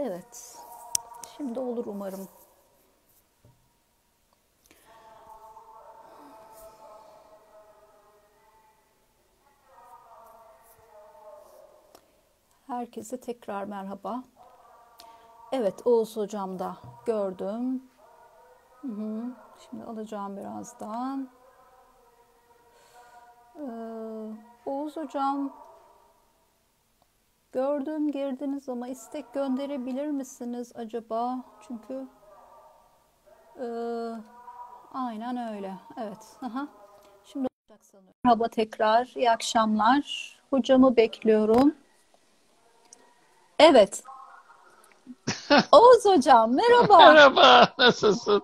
Evet. Şimdi olur umarım. Herkese tekrar merhaba. Evet, Oğuz hocam da gördüm. Hı hı. Şimdi alacağım birazdan. Ee, Oğuz hocam gördüm girdiniz ama istek gönderebilir misiniz acaba? Çünkü e, aynen öyle. Evet. Aha. Şimdi olacak sanıyorum. Merhaba tekrar. İyi akşamlar. Hocamı bekliyorum. Evet. Oğuz hocam merhaba. Merhaba, nasılsın?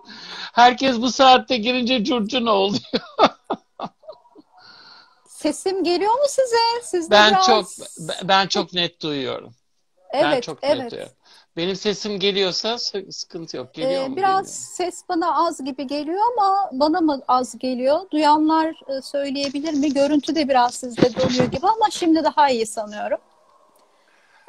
Herkes bu saatte girince curcuna oluyor. Sesim geliyor mu size? Siz Ben biraz... çok ben çok net duyuyorum. Ben Evet, çok net evet. duyuyorum. Benim sesim geliyorsa sı- sıkıntı yok. Geliyor Ee, mu? biraz Geliyor. ses bana az gibi geliyor ama bana mı az geliyor? Duyanlar e, söyleyebilir mi? Görüntü de biraz sizde doluyor gibi ama şimdi daha iyi sanıyorum.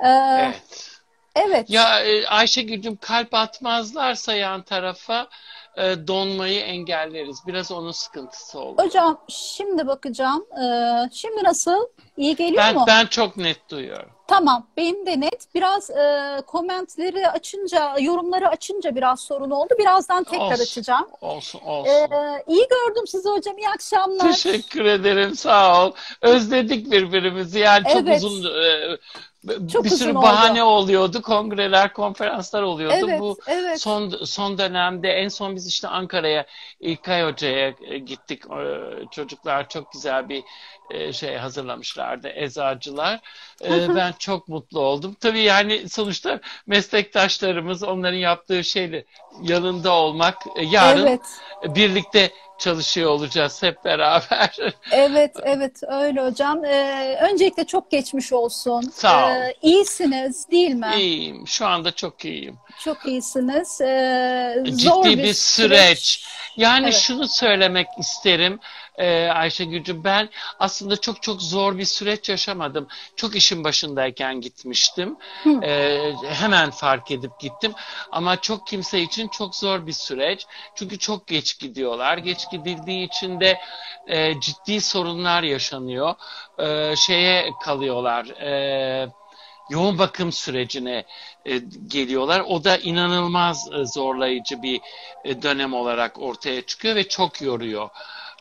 Ee, Evet. evet. Ya e, Ayşegül'cüm kalp atmazlarsa yan tarafa e, donmayı engelleriz. Biraz onun sıkıntısı oldu. Hocam şimdi bakacağım. Ee, şimdi nasıl? İyi geliyor Ben mu? ben çok net duyuyorum. Tamam, benim de net. Biraz e, komentleri açınca, yorumları açınca biraz sorun oldu. Birazdan tekrar Olsun. açacağım. Olsun olsun. Ee, iyi gördüm sizi hocam. İyi akşamlar. Teşekkür ederim, sağ ol. Özledik birbirimizi. Yani çok Evet. uzun e, Çok bir sürü oldu. bahane oluyordu. Kongreler, konferanslar oluyordu. Evet, Bu evet. son son dönemde en son biz işte Ankara'ya İlkay Hoca'ya e, gittik. E, Çocuklar çok güzel bir e, şey hazırlamışlardı. Eczacılar. E, Ben çok mutlu oldum. Tabii yani sonuçta meslektaşlarımız onların yaptığı şeyle yanında olmak e, yarın Evet. birlikte çalışıyor olacağız hep beraber. Evet, evet öyle hocam. Ee, öncelikle çok geçmiş olsun. Sağ ol. Ee, iyisiniz değil mi? İyiyim. Şu anda çok iyiyim. Çok iyisiniz. Ee, Ciddi zor bir, süreç. Yani Evet. şunu söylemek isterim e, Ayşegül'cüm ben aslında çok çok zor bir süreç yaşamadım. Çok işin başındayken gitmiştim. E, hemen fark edip gittim. Ama çok kimse için çok zor bir süreç. Çünkü çok geç gidiyorlar. Geç gidildiği için de e, ciddi sorunlar yaşanıyor. E, şeye kalıyorlar. E, yoğun bakım sürecine e, geliyorlar. O da inanılmaz e, zorlayıcı bir e, dönem olarak ortaya çıkıyor ve çok yoruyor.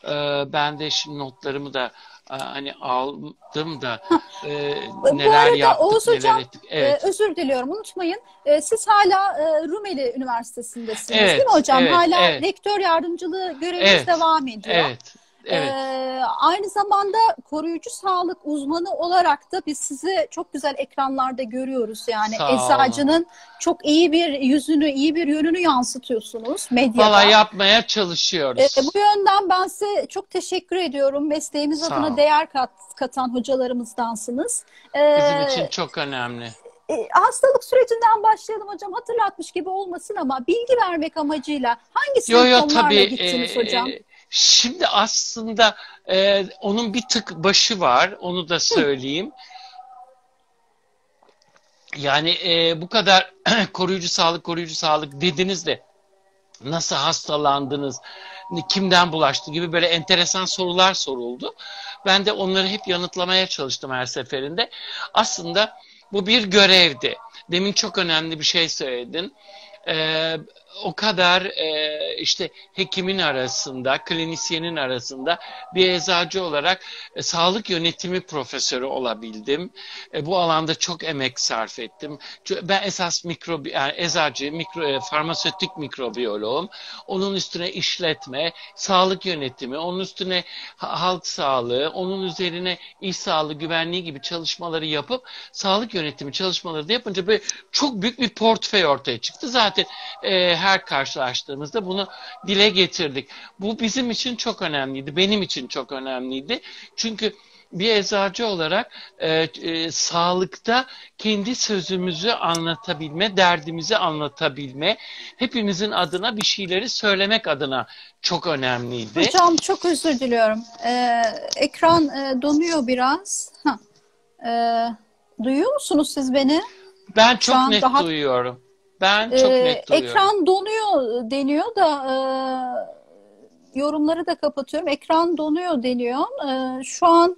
E, ben de şimdi notlarımı da e, hani aldım da e, neler yaptık, Oğuz neler hocam, ettik. Evet. Ee, özür diliyorum, unutmayın. Ee, siz hala e, Rumeli Üniversitesi'ndesiniz Evet, değil mi hocam? evet, hala evet. rektör yardımcılığı göreviniz Evet, devam ediyor. Evet. Evet. Ee, aynı zamanda koruyucu sağlık uzmanı olarak da biz sizi çok güzel ekranlarda görüyoruz. Yani Sağ olun. eczacının çok iyi bir yüzünü, iyi bir yönünü yansıtıyorsunuz medyada. Valla yapmaya çalışıyoruz. Ee, bu yönden ben size çok teşekkür ediyorum. Mesleğimiz Sağ adına ol. değer kat, katan hocalarımızdansınız. Ee, Bizim için çok önemli. e, hastalık sürecinden başlayalım hocam. Hatırlatmış gibi olmasın ama bilgi vermek amacıyla hangi Yo yo semptomlarla tabii. gittiniz e, hocam? e, şimdi aslında e, onun bir tık başı var. Onu da söyleyeyim. Yani e, bu kadar koruyucu sağlık, koruyucu sağlık dediniz de nasıl hastalandınız, kimden bulaştı gibi böyle enteresan sorular soruldu. Ben de onları hep yanıtlamaya çalıştım her seferinde. Aslında bu bir görevdi. Demin çok önemli bir şey söyledin. Ee, o kadar e, işte hekimin arasında, klinisyenin arasında bir eczacı olarak e, sağlık yönetimi profesörü olabildim. E, bu alanda çok emek sarf ettim. Ben esas mikro, yani eczacı, mikro, e, farmasötik mikrobiyoloğum. Onun üstüne işletme, sağlık yönetimi, onun üstüne ha- halk sağlığı, onun üzerine iş sağlığı, güvenliği gibi çalışmaları yapıp sağlık yönetimi çalışmaları da yapınca böyle çok büyük bir portföy ortaya çıktı. Zaten e, her karşılaştığımızda bunu dile getirdik. Bu bizim için çok önemliydi. Benim için çok önemliydi. Çünkü bir eczacı olarak e, e, sağlıkta kendi sözümüzü anlatabilme, derdimizi anlatabilme, hepimizin adına bir şeyleri söylemek adına çok önemliydi. Hocam çok özür diliyorum. Ee, ekran e, donuyor biraz. Ee, duyuyor musunuz siz beni? Ben çok net rahat duyuyorum. Ben Ee, çok net duyuyorum. ekran donuyor deniyor da e, yorumları da kapatıyorum. Ekran donuyor deniyor. E, şu an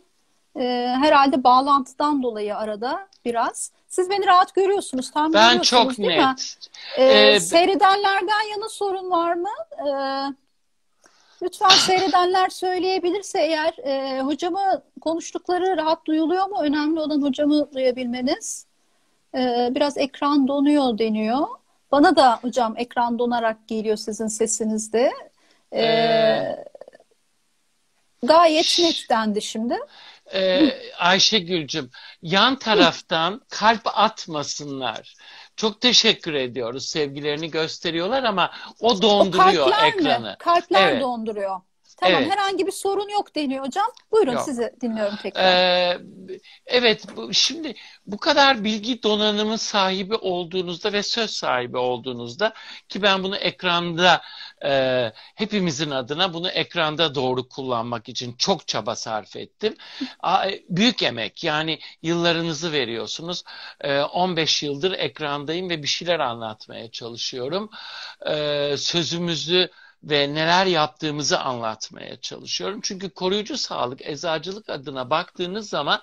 e, herhalde bağlantıdan dolayı arada biraz. Siz beni rahat görüyorsunuz, tam Ben çok değil mi? net. E, Ee, seyredenlerden yana sorun var mı? E, lütfen seyredenler söyleyebilirse eğer e, hocamı konuştukları rahat duyuluyor mu? Önemli olan hocamı duyabilmeniz. Ee, biraz ekran donuyor deniyor. Bana da hocam ekran donarak geliyor sizin sesinizde. Ee, Ee, gayet net dendi şimdi. Ee, Ayşegül'cüm yan taraftan kalp atmasınlar. Çok teşekkür ediyoruz. Sevgilerini gösteriyorlar ama o O donduruyor kalpler mi? ekranı. Kalpler Evet, donduruyor. Tamam, evet. herhangi bir sorun yok deniyor hocam. Buyurun Yok. sizi dinliyorum tekrar. Ee, evet, bu, şimdi bu kadar bilgi donanımı sahibi olduğunuzda ve söz sahibi olduğunuzda ki ben bunu ekranda e, hepimizin adına bunu ekranda doğru kullanmak için çok çaba sarf ettim. A- büyük emek yani yıllarınızı veriyorsunuz. E, 15 yıldır ekrandayım ve bir şeyler anlatmaya çalışıyorum. E, sözümüzü ve neler yaptığımızı anlatmaya çalışıyorum. Çünkü koruyucu sağlık, eczacılık adına baktığınız zaman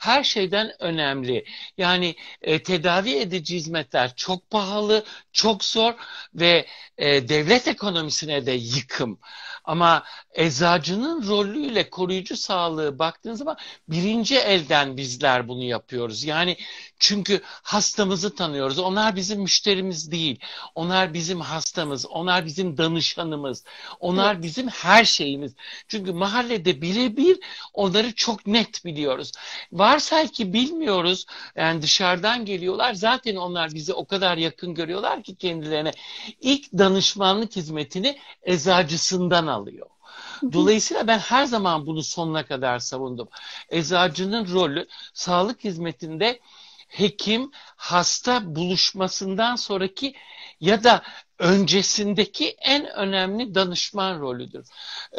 her şeyden önemli. Yani e, tedavi edici hizmetler çok pahalı, çok zor ve e, devlet ekonomisine de yıkım. Ama eczacının rolüyle koruyucu sağlığı baktığınız zaman birinci elden bizler bunu yapıyoruz. Yani çünkü hastamızı tanıyoruz. Onlar bizim müşterimiz değil. Onlar bizim hastamız. Onlar bizim danışanımız. Onlar Evet. bizim her şeyimiz. Çünkü mahallede birebir onları çok net biliyoruz. Varsay ki bilmiyoruz. Yani dışarıdan geliyorlar. Zaten onlar bizi o kadar yakın görüyorlar ki kendilerine ilk danışmanlık hizmetini eczacısından alıyor. Dolayısıyla ben her zaman bunu sonuna kadar savundum. Eczacının rolü sağlık hizmetinde hekim hasta buluşmasından sonraki ya da öncesindeki en önemli danışman rolüdür.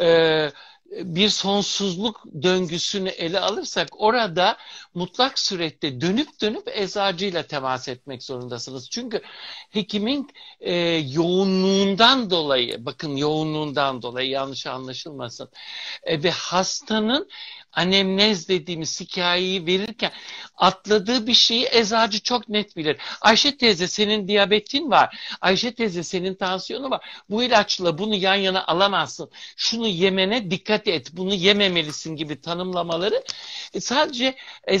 Ee, bir sonsuzluk döngüsünü ele alırsak orada mutlak surette dönüp dönüp eczacıyla temas etmek zorundasınız. Çünkü hekimin e, yoğunluğundan dolayı, bakın yoğunluğundan dolayı yanlış anlaşılmasın e, ve hastanın anemnez dediğimiz hikayeyi verirken atladığı bir şeyi eczacı çok net bilir. Ayşe teyze senin diyabetin var. Ayşe teyze senin tansiyonu var. Bu ilaçla bunu yan yana alamazsın. Şunu yemene dikkat et. Bunu yememelisin gibi tanımlamaları e, sadece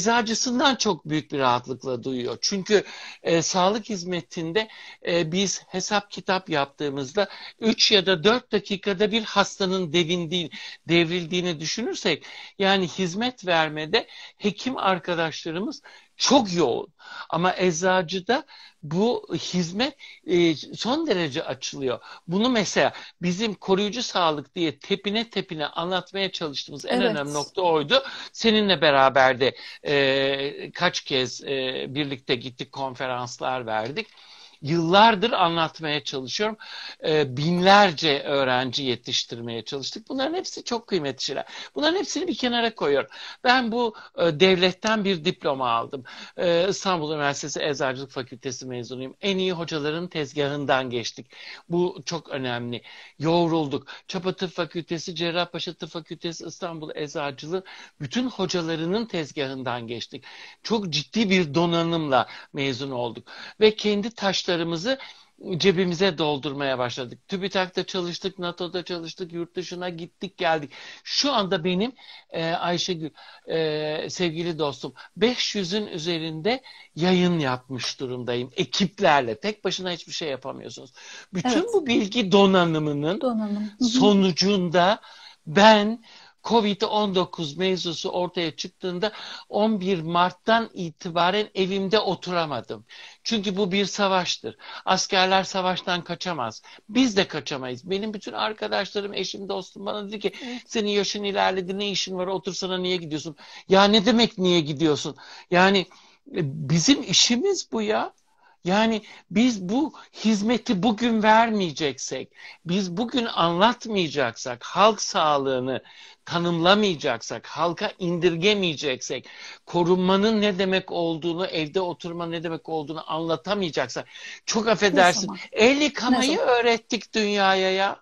eczacısından çok büyük bir rahatlıkla duyuyor. Çünkü e, sağlık hizmetinde e, biz hesap kitap yaptığımızda 3 ya da 4 dakikada bir hastanın devindiği, devrildiğini düşünürsek yani hizmet vermede hekim arkadaşlarımız çok yoğun. Ama eczacıda bu hizmet e, son derece açılıyor. Bunu mesela bizim koruyucu sağlık diye tepine tepine anlatmaya çalıştığımız en Evet. önemli nokta oydu. Seninle beraber de e, kaç kez e, birlikte gittik konferanslar verdik. Yıllardır anlatmaya çalışıyorum. E, binlerce öğrenci yetiştirmeye çalıştık. Bunların hepsi çok kıymetli şeyler. Bunların hepsini bir kenara koyuyorum. Ben bu e, devletten bir diploma aldım. E, İstanbul Üniversitesi Eczacılık Fakültesi mezunuyum. En iyi hocaların tezgahından geçtik. Bu çok önemli. Yoğrulduk. Çapa Tıp Fakültesi, Cerrahpaşa Tıp Fakültesi, İstanbul Eczacılığı bütün hocalarının tezgahından geçtik. Çok ciddi bir donanımla mezun olduk. Ve kendi taşlarımızı cebimize doldurmaya başladık. TÜBİTAK'ta çalıştık, NATO'da çalıştık, yurt dışına gittik geldik. Şu anda benim e, Ayşegül, e, sevgili dostum 500'ün üzerinde yayın yapmış durumdayım ekiplerle. Tek başına hiçbir şey yapamıyorsunuz. Bütün Evet. bu bilgi donanımının Donanım. Sonucunda ben Covid-19 mevzusu ortaya çıktığında 11 Mart'tan itibaren evimde oturamadım. Çünkü bu bir savaştır. Askerler savaştan kaçamaz. Biz de kaçamayız. Benim bütün arkadaşlarım, eşim, dostum bana dedi ki senin yaşın ilerledi ne işin var otursana niye gidiyorsun? Ya ne demek niye gidiyorsun? Yani e, bizim işimiz bu ya. Yani biz bu hizmeti bugün vermeyeceksek, biz bugün anlatmayacaksak, halk sağlığını tanımlamayacaksak, halka indirgemeyeceksek, korunmanın ne demek olduğunu, evde oturma ne demek olduğunu anlatamayacaksak, çok affedersin, el yıkamayı öğrettik dünyaya ya.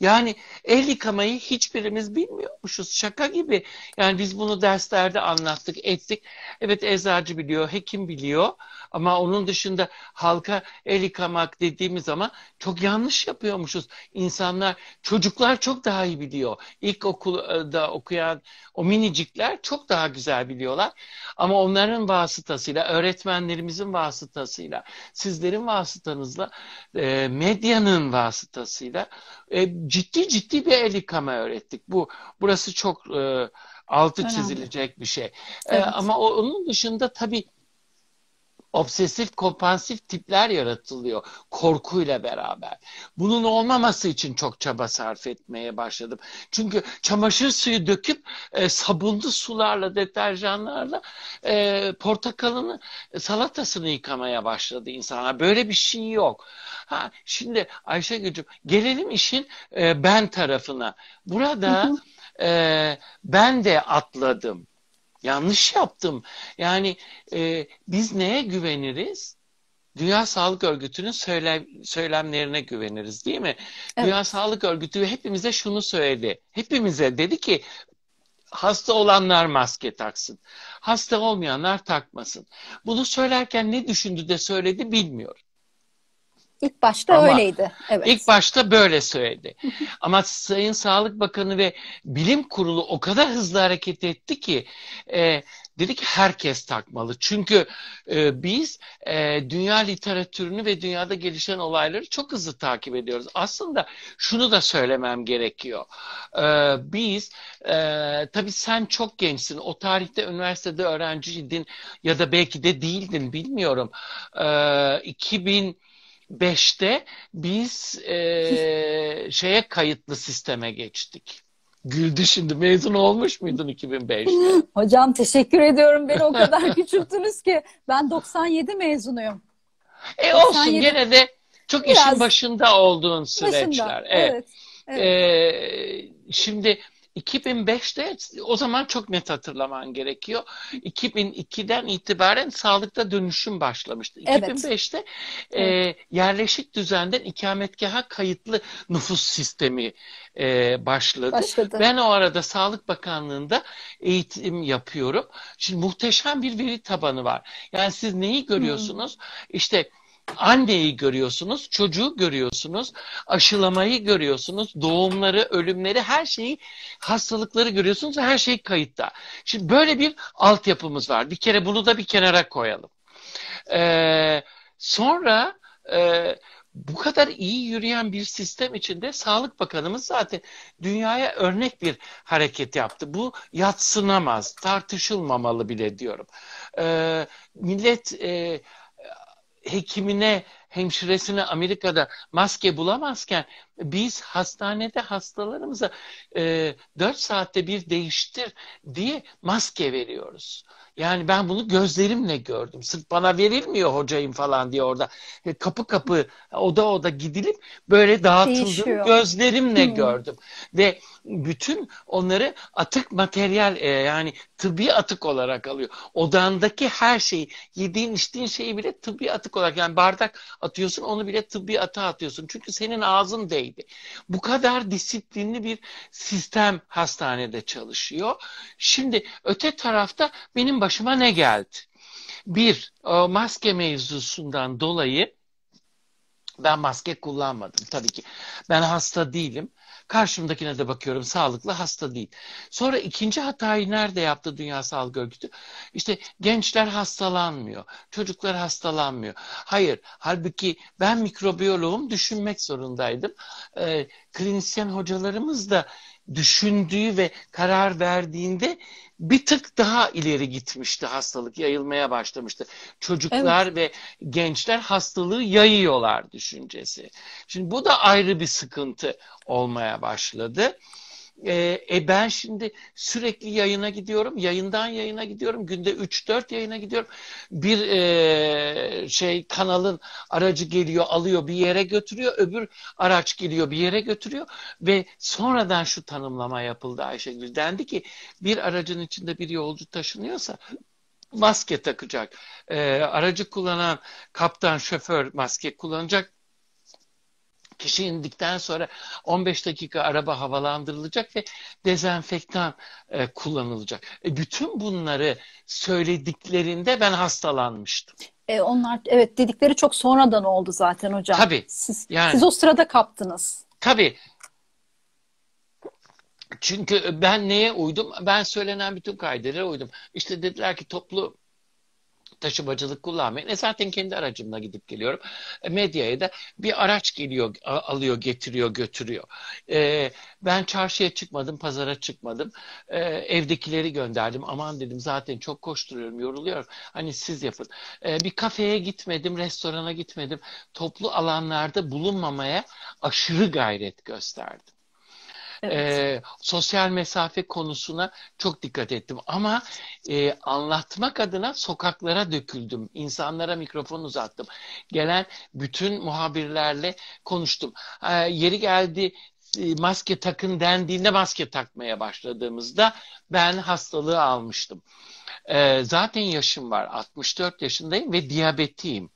Yani el yıkamayı hiçbirimiz bilmiyormuşuz. Şaka gibi. Yani biz bunu derslerde anlattık, ettik. Evet eczacı biliyor, hekim biliyor. Ama onun dışında halka el yıkamak dediğimiz zaman çok yanlış yapıyormuşuz. İnsanlar, çocuklar çok daha iyi biliyor. İlk okulda okuyan o minicikler çok daha güzel biliyorlar. Ama onların vasıtasıyla, öğretmenlerimizin vasıtasıyla, sizlerin vasıtanızla, e, medyanın vasıtasıyla e, ciddi ciddi bir el yıkama öğrettik. Bu burası çok e, altı Önemli. çizilecek bir şey. Evet. Ama onun dışında tabii obsesif kompansif tipler yaratılıyor korkuyla beraber. Bunun olmaması için çok çaba sarf etmeye başladım. Çünkü çamaşır suyu döküp e, sabunlu sularla, deterjanlarla e, portakalını, salatasını yıkamaya başladı insanlar. Böyle bir şey yok. Ha, şimdi Ayşegül'cüm gelelim işin e, ben tarafına. Burada. E, ben de atladım. Yanlış yaptım. Yani e, biz neye güveniriz? Dünya Sağlık Örgütü'nün söyle, söylemlerine güveniriz değil mi? Evet. Dünya Sağlık Örgütü hepimize şunu söyledi. Hepimize dedi ki hasta olanlar maske taksın. Hasta olmayanlar takmasın. Bunu söylerken ne düşündü de söyledi bilmiyorum. İlk başta Ama öyleydi. Evet. İlk başta böyle söyledi. Ama Sayın Sağlık Bakanı ve Bilim Kurulu o kadar hızlı hareket etti ki e, dedi ki herkes takmalı. Çünkü e, biz e, dünya literatürünü ve dünyada gelişen olayları çok hızlı takip ediyoruz. Aslında şunu da söylemem gerekiyor. E, biz e, tabii sen çok gençsin. O tarihte üniversitede öğrenciydin ya da belki de değildin bilmiyorum. E, 2000 2005'te biz e, şeye kayıtlı sisteme geçtik. Güldü şimdi. Mezun olmuş muydun 2005'te? Hocam teşekkür ediyorum. Beni o kadar küçülttünüz ki. Ben 97 mezunuyum. E 97... olsun gene de çok Biraz işin başında olduğun süreçler. Başında, evet. evet. Ee, şimdi 2005'te o zaman çok net hatırlaman gerekiyor. 2002'den itibaren sağlıkta dönüşüm başlamıştı. Evet. 2005'te e, yerleşik düzenden ikametgaha kayıtlı nüfus sistemi e, başladı. başladı. Ben o arada Sağlık Bakanlığı'nda eğitim yapıyorum. Şimdi muhteşem bir veri tabanı var. Yani siz neyi görüyorsunuz? Hmm. İşte anneyi görüyorsunuz, çocuğu görüyorsunuz, aşılamayı görüyorsunuz, doğumları, ölümleri, her şeyi, hastalıkları görüyorsunuz ve her şey kayıtta. Şimdi böyle bir altyapımız var. Bir kere bunu da bir kenara koyalım. Ee, sonra e, bu kadar iyi yürüyen bir sistem içinde Sağlık Bakanımız zaten dünyaya örnek bir hareket yaptı. Bu yatsınamaz, tartışılmamalı bile diyorum. Ee, millet e, hekimine, hemşiresine Amerika'da maske bulamazken biz hastanede hastalarımıza e, 4 saatte bir değiştir diye maske veriyoruz. Yani ben bunu gözlerimle gördüm. Sırf bana verilmiyor hocayım falan diye orada. E, kapı kapı, oda oda gidilip böyle dağıtıldığını gözlerimle hmm. gördüm. Ve bütün onları atık materyal e, yani tıbbi atık olarak alıyor. Odandaki her şeyi, yediğin içtiğin şeyi bile tıbbi atık olarak yani bardak atıyorsun onu bile tıbbi atığa atıyorsun. Çünkü senin ağzın değdi. Bu kadar disiplinli bir sistem hastanede çalışıyor. Şimdi öte tarafta benim başıma ne geldi? Bir, o maske mevzusundan dolayı ben maske kullanmadım tabii ki. Ben hasta değilim. Karşımdakine de bakıyorum sağlıklı hasta değil. Sonra ikinci hatayı nerede yaptı Dünya Sağlık Örgütü? İşte gençler hastalanmıyor. Çocuklar hastalanmıyor. Hayır. Halbuki ben mikrobiyoloğum düşünmek zorundaydım. Ee, klinisyen hocalarımız da düşündüğü ve karar verdiğinde bir tık daha ileri gitmişti hastalık yayılmaya başlamıştı. Çocuklar evet. ve gençler hastalığı yayıyorlar düşüncesi. Şimdi bu da ayrı bir sıkıntı olmaya başladı. E, e ben şimdi sürekli yayına gidiyorum. Yayından yayına gidiyorum. Günde 3-4 yayına gidiyorum. Bir e, şey kanalın aracı geliyor, alıyor, bir yere götürüyor. Öbür araç geliyor, bir yere götürüyor. Ve sonradan şu tanımlama yapıldı Ayşegül. Dendi ki bir aracın içinde bir yolcu taşınıyorsa maske takacak. E, aracı kullanan kaptan, şoför maske kullanacak Kişi indikten sonra 15 dakika araba havalandırılacak ve dezenfektan e, kullanılacak. E, bütün bunları söylediklerinde ben hastalanmıştım. E, onlar evet dedikleri çok sonradan oldu zaten hocam. Tabii. Siz, yani, siz o sırada kaptınız. Tabii. Çünkü ben neye uydum? Ben söylenen bütün kaidelere uydum. İşte dediler ki toplu taşımacılık kullanmayın. E zaten kendi aracımla gidip geliyorum. E, medyaya da bir araç geliyor, alıyor, getiriyor, götürüyor. E, ben çarşıya çıkmadım, pazara çıkmadım. E, evdekileri gönderdim. Aman dedim zaten çok koşturuyorum, yoruluyorum. Hani siz yapın. E, bir kafeye gitmedim, restorana gitmedim. Toplu alanlarda bulunmamaya aşırı gayret gösterdim. Evet. E, sosyal mesafe konusuna çok dikkat ettim. Ama e, anlatmak adına sokaklara döküldüm. İnsanlara mikrofon uzattım. Gelen bütün muhabirlerle konuştum. E, yeri geldi maske takın dendiğinde maske takmaya başladığımızda ben hastalığı almıştım. E, zaten yaşım var. 64 yaşındayım ve diyabetiyim.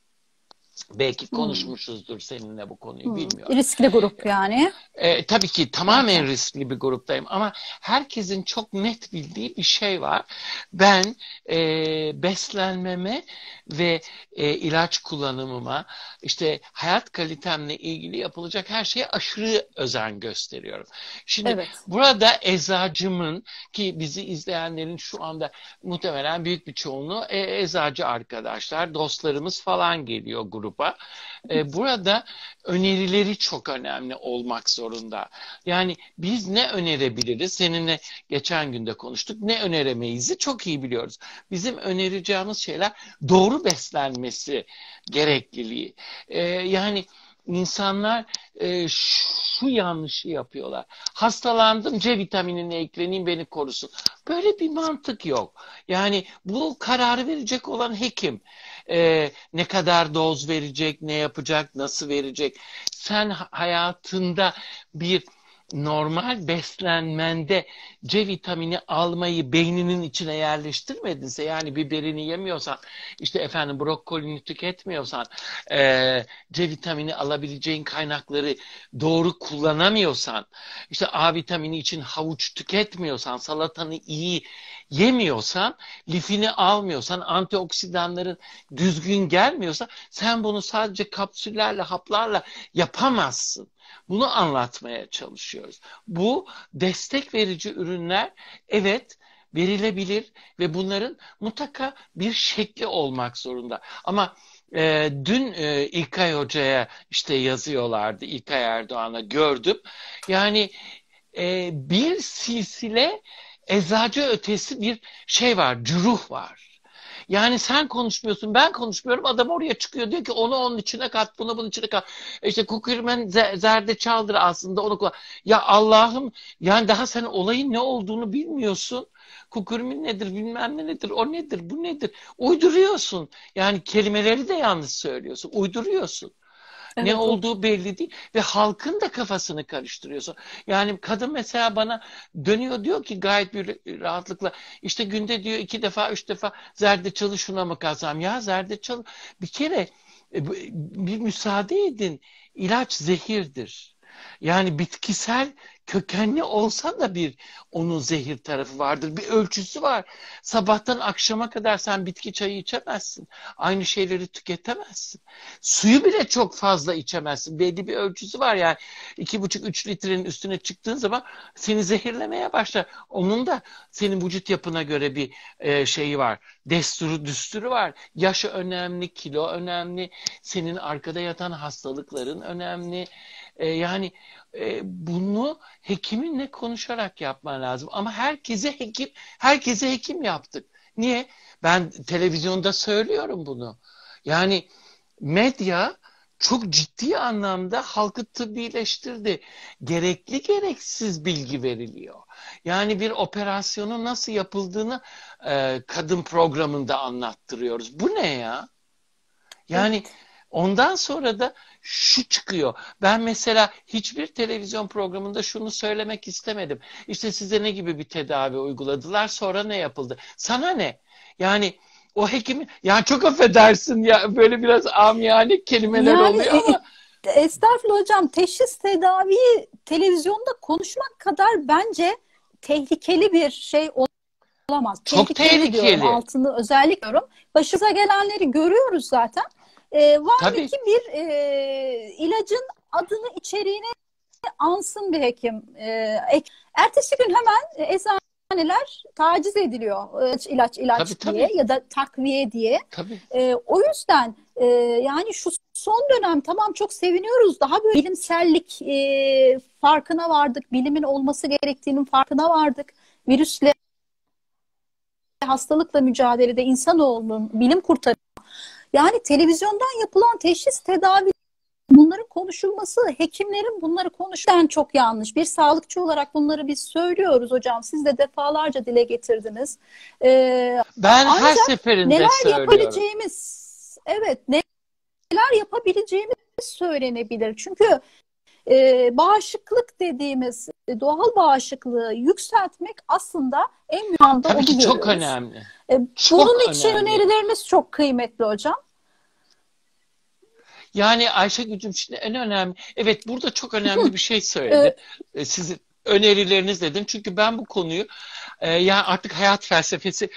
Belki hmm. konuşmuşuzdur seninle bu konuyu hmm. bilmiyorum. Riskli grup yani. E, tabii ki tamamen evet. riskli bir gruptayım ama herkesin çok net bildiği bir şey var. Ben e, beslenmeme ve e, ilaç kullanımıma işte hayat kalitemle ilgili yapılacak her şeye aşırı özen gösteriyorum. Şimdi evet. burada eczacımın ki bizi izleyenlerin şu anda muhtemelen büyük bir çoğunluğu e, eczacı arkadaşlar, dostlarımız falan geliyor gruba. E, burada önerileri çok önemli olmak zorunda. Yani biz ne önerebiliriz? Seninle geçen günde konuştuk. Ne öneremeyizi çok iyi biliyoruz. Bizim önereceğimiz şeyler doğru beslenmesi gerekliliği. E, yani insanlar e, şu yanlışı yapıyorlar. Hastalandım C vitaminini ekleneyim beni korusun. Böyle bir mantık yok. Yani bu kararı verecek olan hekim e, ne kadar doz verecek, ne yapacak, nasıl verecek. Sen hayatında bir normal beslenmende C vitamini almayı beyninin içine yerleştirmedinse yani biberini yemiyorsan işte efendim brokolini tüketmiyorsan e, C vitamini alabileceğin kaynakları doğru kullanamıyorsan işte A vitamini için havuç tüketmiyorsan salatanı iyi yemiyorsan lifini almıyorsan antioksidanların düzgün gelmiyorsa sen bunu sadece kapsüllerle haplarla yapamazsın. Bunu anlatmaya çalışıyoruz. Bu destek verici ürünler evet verilebilir ve bunların mutlaka bir şekli olmak zorunda. Ama e, dün e, İlkay Hoca'ya işte yazıyorlardı İlkay Erdoğan'a gördüm. Yani e, bir silsile eczacı ötesi bir şey var, cüruh var. Yani sen konuşmuyorsun, ben konuşmuyorum. Adam oraya çıkıyor diyor ki onu onun içine kat, bunu bunun içine kat. İşte kukirmen zerdeçaldır aslında onu. Ya Allah'ım yani daha sen olayın ne olduğunu bilmiyorsun. Kukurmin nedir bilmem ne nedir o nedir bu nedir uyduruyorsun. Yani kelimeleri de yanlış söylüyorsun uyduruyorsun. Evet, ne olduğu belli değil ve halkın da kafasını karıştırıyorsun. Yani kadın mesela bana dönüyor diyor ki gayet bir rahatlıkla işte günde diyor iki defa üç defa zerdeçalı şuna mı kazam ya zerdeçalı bir kere e, bir müsaade edin ilaç zehirdir. Yani bitkisel kökenli olsa da bir onun zehir tarafı vardır. Bir ölçüsü var. Sabahtan akşama kadar sen bitki çayı içemezsin. Aynı şeyleri tüketemezsin. Suyu bile çok fazla içemezsin. Belli bir ölçüsü var yani. iki buçuk üç litrenin üstüne çıktığın zaman seni zehirlemeye başlar. Onun da senin vücut yapına göre bir e, şeyi var. Desturu, düsturu var. Yaşı önemli, kilo önemli. Senin arkada yatan hastalıkların önemli. E, yani e, bunu hekiminle konuşarak yapman lazım. Ama herkese hekim, herkese hekim yaptık. Niye? Ben televizyonda söylüyorum bunu. Yani medya çok ciddi anlamda halkı tıbbileştirdi. Gerekli gereksiz bilgi veriliyor. Yani bir operasyonun nasıl yapıldığını e, kadın programında anlattırıyoruz. Bu ne ya? Yani evet. Ondan sonra da şu çıkıyor. Ben mesela hiçbir televizyon programında şunu söylemek istemedim. İşte size ne gibi bir tedavi uyguladılar sonra ne yapıldı? Sana ne? Yani o hekimin ya çok affedersin ya böyle biraz amiyane kelimeler yani, oluyor ama e, estağfurullah hocam teşhis tedaviyi televizyonda konuşmak kadar bence tehlikeli bir şey olamaz. Çok tehlikeli. tehlikeli. Diyorum, altını özellikle diyorum. Başımıza gelenleri görüyoruz zaten. Ee, var Tabii. ki bir e, ilacın adını içeriğini ansın bir hekim. E, ertesi gün hemen eczane hastaneler taciz ediliyor e, ilaç ilaç tabii, diye tabii. ya da takviye diye. Tabii. E, o yüzden e, yani şu son dönem tamam çok seviniyoruz. Daha böyle bilimsellik e, farkına vardık. Bilimin olması gerektiğinin farkına vardık. Virüsle hastalıkla mücadelede insanoğlunun bilim kurtarıyor. Yani televizyondan yapılan teşhis tedavi bunların konuşulması, hekimlerin bunları konuşan çok yanlış. Bir sağlıkçı olarak bunları biz söylüyoruz hocam. Siz de defalarca dile getirdiniz. Ee, ben her seferinde neler söylüyorum. yapabileceğimiz, evet neler yapabileceğimiz söylenebilir. Çünkü e, bağışıklık dediğimiz doğal bağışıklığı yükseltmek aslında en mühim anda Tabii ki çok önemli. E, çok bunun için önemli. önerilerimiz çok kıymetli hocam. Yani Ayşe Gücüm şimdi en önemli, evet burada çok önemli bir şey söyledi. evet. E, sizin önerileriniz dedim. Çünkü ben bu konuyu e, yani artık hayat felsefesi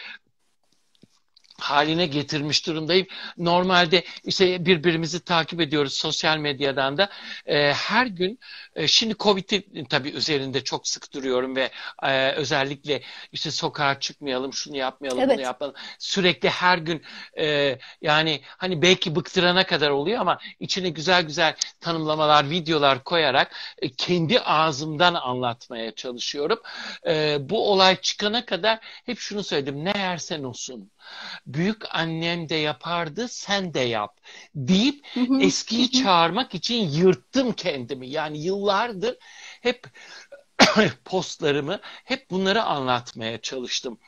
haline getirmiş durumdayım. Normalde işte birbirimizi takip ediyoruz sosyal medyadan da. E, her gün e, şimdi Covid'i tabii üzerinde çok sık duruyorum ve e, özellikle işte sokağa çıkmayalım, şunu yapmayalım, evet. bunu yapalım. Sürekli her gün e, yani hani belki bıktırana kadar oluyor ama içine güzel güzel tanımlamalar, videolar koyarak e, kendi ağzımdan anlatmaya çalışıyorum. E, bu olay çıkana kadar hep şunu söyledim. Ne yersen olsun büyük annem de yapardı sen de yap deyip eskiyi çağırmak için yırttım kendimi. Yani yıllardır hep postlarımı hep bunları anlatmaya çalıştım.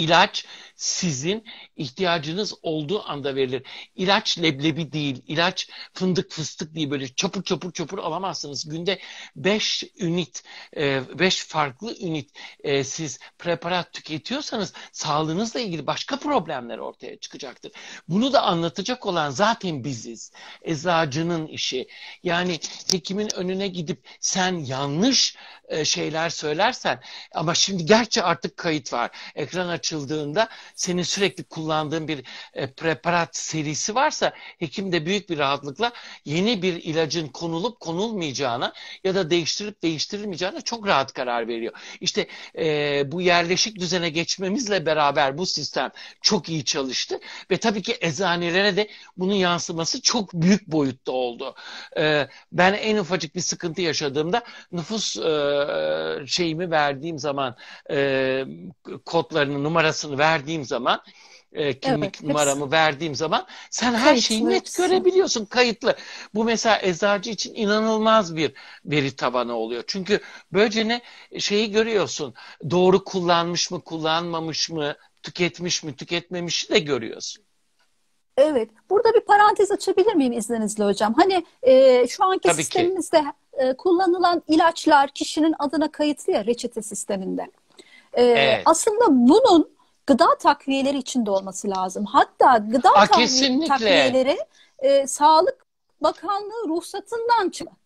İlaç sizin ihtiyacınız olduğu anda verilir. İlaç leblebi değil, ilaç fındık fıstık değil böyle çapur çapur çapur alamazsınız. Günde 5 ünit, 5 e, farklı ünit e, siz preparat tüketiyorsanız sağlığınızla ilgili başka problemler ortaya çıkacaktır. Bunu da anlatacak olan zaten biziz. Eczacının işi. Yani hekimin önüne gidip sen yanlış e, şeyler söylersen ama şimdi gerçi artık kayıt var. Ekran açıldığında senin sürekli kullandığın bir e, preparat serisi varsa hekim de büyük bir rahatlıkla yeni bir ilacın konulup konulmayacağına ya da değiştirip değiştirilmeyeceğine çok rahat karar veriyor. İşte e, bu yerleşik düzene geçmemizle beraber bu sistem çok iyi çalıştı ve tabii ki eczanelere de bunun yansıması çok büyük boyutta oldu. E, ben en ufacık bir sıkıntı yaşadığımda nüfus e, şeyimi verdiğim zaman e, kodlarını numarasını verdiğim zaman e, kimlik evet, numaramı hepsi. verdiğim zaman sen her kayıtlı şeyi net görebiliyorsun kayıtlı. Bu mesela eczacı için inanılmaz bir veri tabanı oluyor. Çünkü böylece ne şeyi görüyorsun. Doğru kullanmış mı, kullanmamış mı, tüketmiş mi, tüketmemiş de görüyorsun. Evet. Burada bir parantez açabilir miyim izninizle hocam? Hani e, şu anki Tabii sistemimizde ki. E, kullanılan ilaçlar kişinin adına kayıtlı ya reçete sisteminde. E, evet. Aslında bunun gıda takviyeleri içinde olması lazım. Hatta gıda Aa, takviyeleri e, Sağlık Bakanlığı ruhsatından çıkıyor.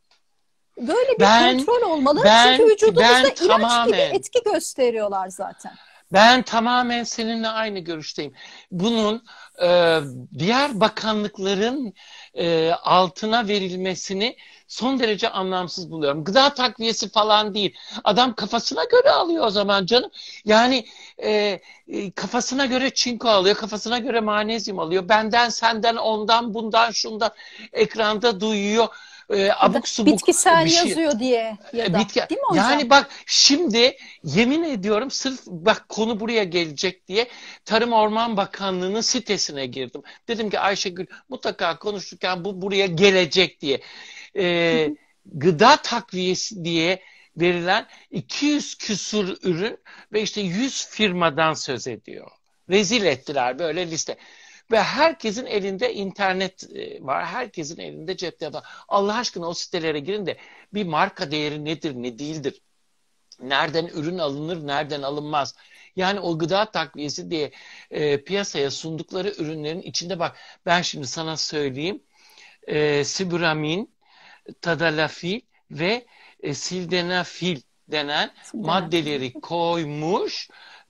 Böyle bir ben, kontrol olmalı. Ben, Çünkü vücudumuzda ben ilaç tamamen, gibi etki gösteriyorlar zaten. Ben tamamen seninle aynı görüşteyim. Bunun e, diğer bakanlıkların e, altına verilmesini son derece anlamsız buluyorum. Gıda takviyesi falan değil. Adam kafasına göre alıyor o zaman canım. Yani e, e, kafasına göre çinko alıyor, kafasına göre manezyum alıyor. Benden, senden, ondan, bundan, şundan ekranda duyuyor. e, abuk subuk bitkisel bir şey. yazıyor diye ya E, da. bitki- Değil mi hocam? Yani bak şimdi yemin ediyorum sırf bak konu buraya gelecek diye Tarım Orman Bakanlığı'nın sitesine girdim. Dedim ki Ayşegül mutlaka konuşurken bu buraya gelecek diye. E, gıda takviyesi diye verilen 200 küsur ürün ve işte 100 firmadan söz ediyor. Rezil ettiler böyle liste. Ve herkesin elinde internet e, var. Herkesin elinde cep telefonu. Allah aşkına o sitelere girin de bir marka değeri nedir, ne değildir? Nereden ürün alınır, nereden alınmaz? Yani o gıda takviyesi diye e, piyasaya sundukları ürünlerin içinde bak ben şimdi sana söyleyeyim. E, siburamin, tadalafil ve e, sildenafil denen maddeleri koymuş